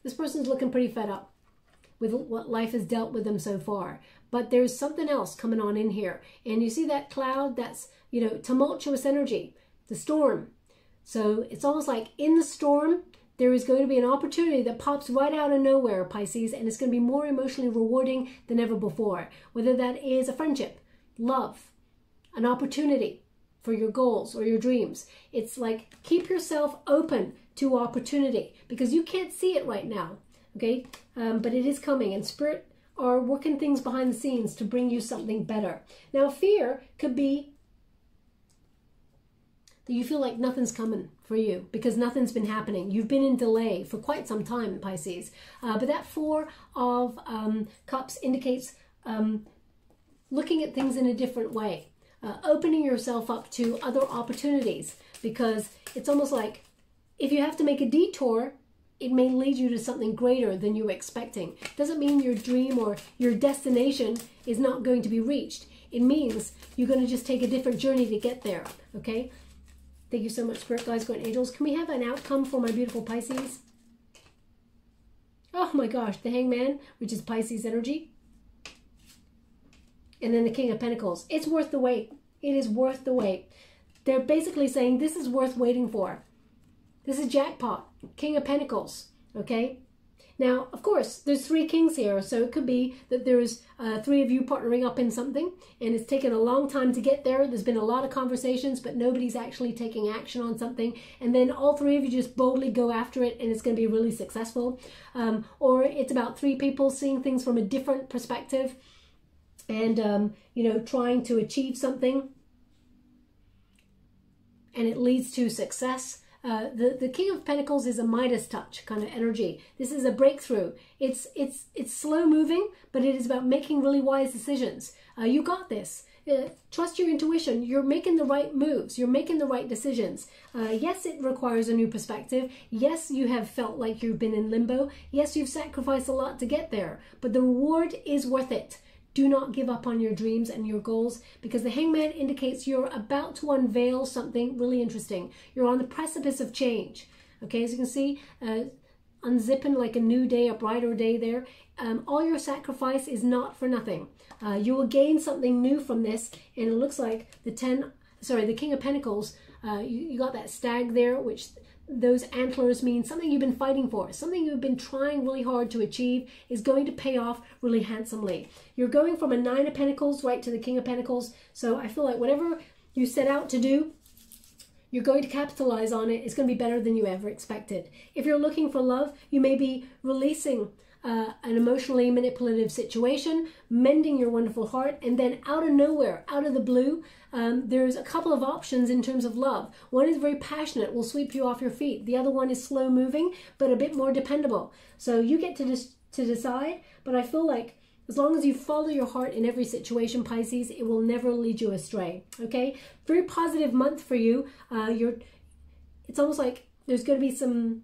This person's looking pretty fed up with what life has dealt with them so far. But there's something else coming on in here. And you see that cloud? That's, you know, tumultuous energy, the storm. So it's almost like in the storm, there is going to be an opportunity that pops right out of nowhere, Pisces, and it's going to be more emotionally rewarding than ever before. Whether that is a friendship, love, an opportunity for your goals or your dreams. It's like keep yourself open to opportunity because you can't see it right now, okay? Um, but it is coming, and Spirit are working things behind the scenes to bring you something better. Now, fear could be that you feel like nothing's coming for you because nothing's been happening. You've been in delay for quite some time, Pisces. Uh, but that Four of um, Cups indicates um, looking at things in a different way uh, opening yourself up to other opportunities because it's almost like if you have to make a detour, it may lead you to something greater than you were expecting. Doesn't mean your dream or your destination is not going to be reached. It means you're going to just take a different journey to get there. Okay? Thank you so much, Spirit Guides, Guardian Angels. Can we have an outcome for my beautiful Pisces? Oh my gosh, the Hanged Man, which is Pisces energy and then the King of Pentacles. It's worth the wait. It is worth the wait. They're basically saying this is worth waiting for. This is jackpot. King of Pentacles, okay? Now, of course, there's three kings here, so it could be that there's uh, three of you partnering up in something, and it's taken a long time to get there. There's been a lot of conversations, but nobody's actually taking action on something, and then all three of you just boldly go after it, and it's going to be really successful. Um, or it's about three people seeing things from a different perspective, and um, you know, trying to achieve something, and it leads to success. Uh, the the King of Pentacles is a Midas touch kind of energy. This is a breakthrough. It's it's it's slow moving, but it is about making really wise decisions. Uh, you got this. Uh, trust your intuition. You're making the right moves. You're making the right decisions. Uh, yes, it requires a new perspective. Yes, you have felt like you've been in limbo. Yes, you've sacrificed a lot to get there, but the reward is worth it. Do not give up on your dreams and your goals because the Hanged Man indicates you're about to unveil something really interesting. You're on the precipice of change. Okay, as you can see, uh, unzipping like a new day, a brighter day there. Um, all your sacrifice is not for nothing. Uh, you will gain something new from this, and it looks like the 10, sorry, the King of Pentacles, uh, you, you got that stag there, which those antlers mean something you've been fighting for, something you've been trying really hard to achieve is going to pay off really handsomely. You're going from a Nine of Pentacles right to the King of Pentacles. So I feel like whatever you set out to do, you're going to capitalize on it. It's going to be better than you ever expected. If you're looking for love, you may be releasing uh, an emotionally manipulative situation, mending your wonderful heart, and then out of nowhere, out of the blue, um, there's a couple of options in terms of love. One is very passionate, will sweep you off your feet. The other one is slow moving, but a bit more dependable. So you get to, to decide, but I feel like as long as you follow your heart in every situation, Pisces, it will never lead you astray. Okay? Very positive month for you. Uh, you're, it's almost like there's going to be some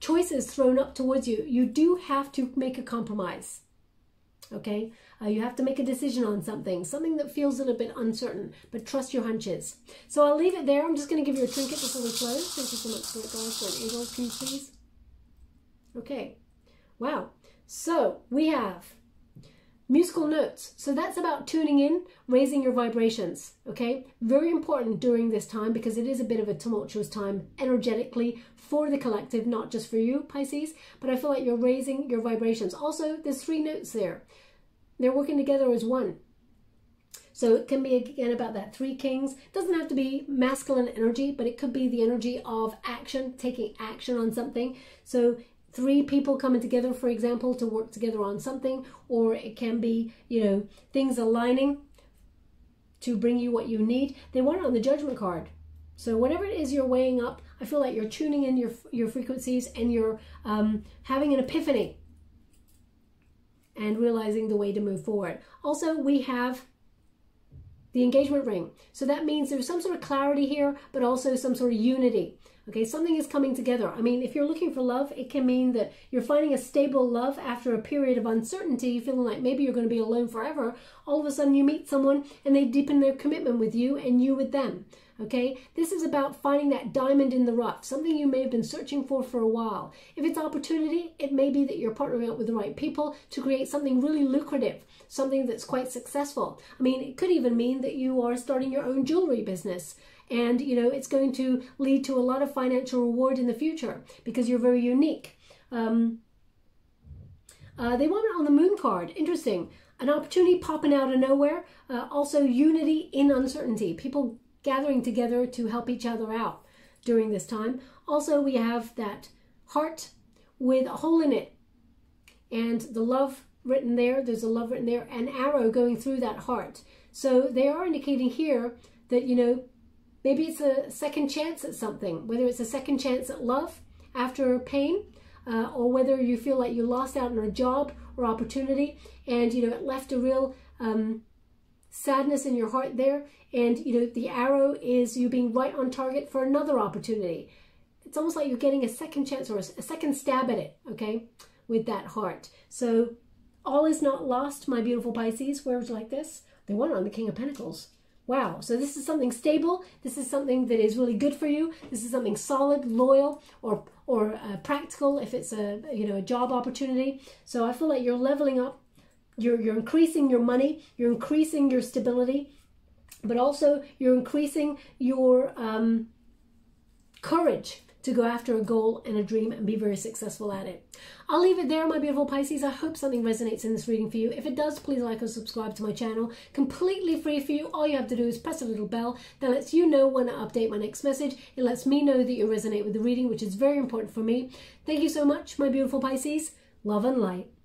choices thrown up towards you, you do have to make a compromise. Okay? Uh, you have to make a decision on something, something that feels a little bit uncertain, but trust your hunches. So I'll leave it there. I'm just going to give you a trinket before we close. Thank you so much, Spirit Guides, for angels. Can you please? Okay. Wow. So we have Musical notes. So that's about tuning in, raising your vibrations. Okay, very important during this time because it is a bit of a tumultuous time energetically for the collective, not just for you, Pisces. But I feel like you're raising your vibrations. Also, there's three notes there. They're working together as one. So it can be again about that three kings. It doesn't have to be masculine energy, but it could be the energy of action, taking action on something. So three people coming together, for example, to work together on something, or it can be, you know, things aligning to bring you what you need. They want it on the judgment card. So whatever it is you're weighing up, I feel like you're tuning in your your frequencies and you're um, having an epiphany and realizing the way to move forward. Also, we have the engagement ring. So that means there's some sort of clarity here, but also some sort of unity. Okay, something is coming together. I mean, if you're looking for love, it can mean that you're finding a stable love after a period of uncertainty, feeling like maybe you're going to be alone forever. All of a sudden, you meet someone and they deepen their commitment with you and you with them. Okay, this is about finding that diamond in the rough, something you may have been searching for for a while. If it's opportunity, it may be that you're partnering up with the right people to create something really lucrative, something that's quite successful. I mean, it could even mean that you are starting your own jewelry business and you know it's going to lead to a lot of financial reward in the future because you're very unique. Um, uh, they want it on the moon card. Interesting. An opportunity popping out of nowhere. Uh, also, unity in uncertainty. People gathering together to help each other out during this time. Also, we have that heart with a hole in it and the love written there. There's a love written there, an arrow going through that heart. So they are indicating here that, you know, Maybe it's a second chance at something, whether it's a second chance at love after pain, uh, or whether you feel like you lost out on a job or opportunity and you know it left a real um, sadness in your heart there. And you know the arrow is you being right on target for another opportunity. It's almost like you're getting a second chance or a, second stab at it okay with that heart. So all is not lost my beautiful pisces. Words like this. They want it on the king of pentacles Wow, so this is something stable. This is something that is really good for you. This is something solid, loyal, or or uh, practical if it's a you know a job opportunity. So I feel like you're leveling up. You're you're increasing your money. You're increasing your stability, but also you're increasing your um, courage to go after a goal and a dream and be very successful at it. I'll leave it there, my beautiful Pisces. I hope something resonates in this reading for you. If it does, please like or subscribe to my channel. Completely free for you. All you have to do is press a little bell that lets you know when I update my next message. It lets me know that you resonate with the reading, which is very important for me. Thank you so much, my beautiful Pisces. Love and light.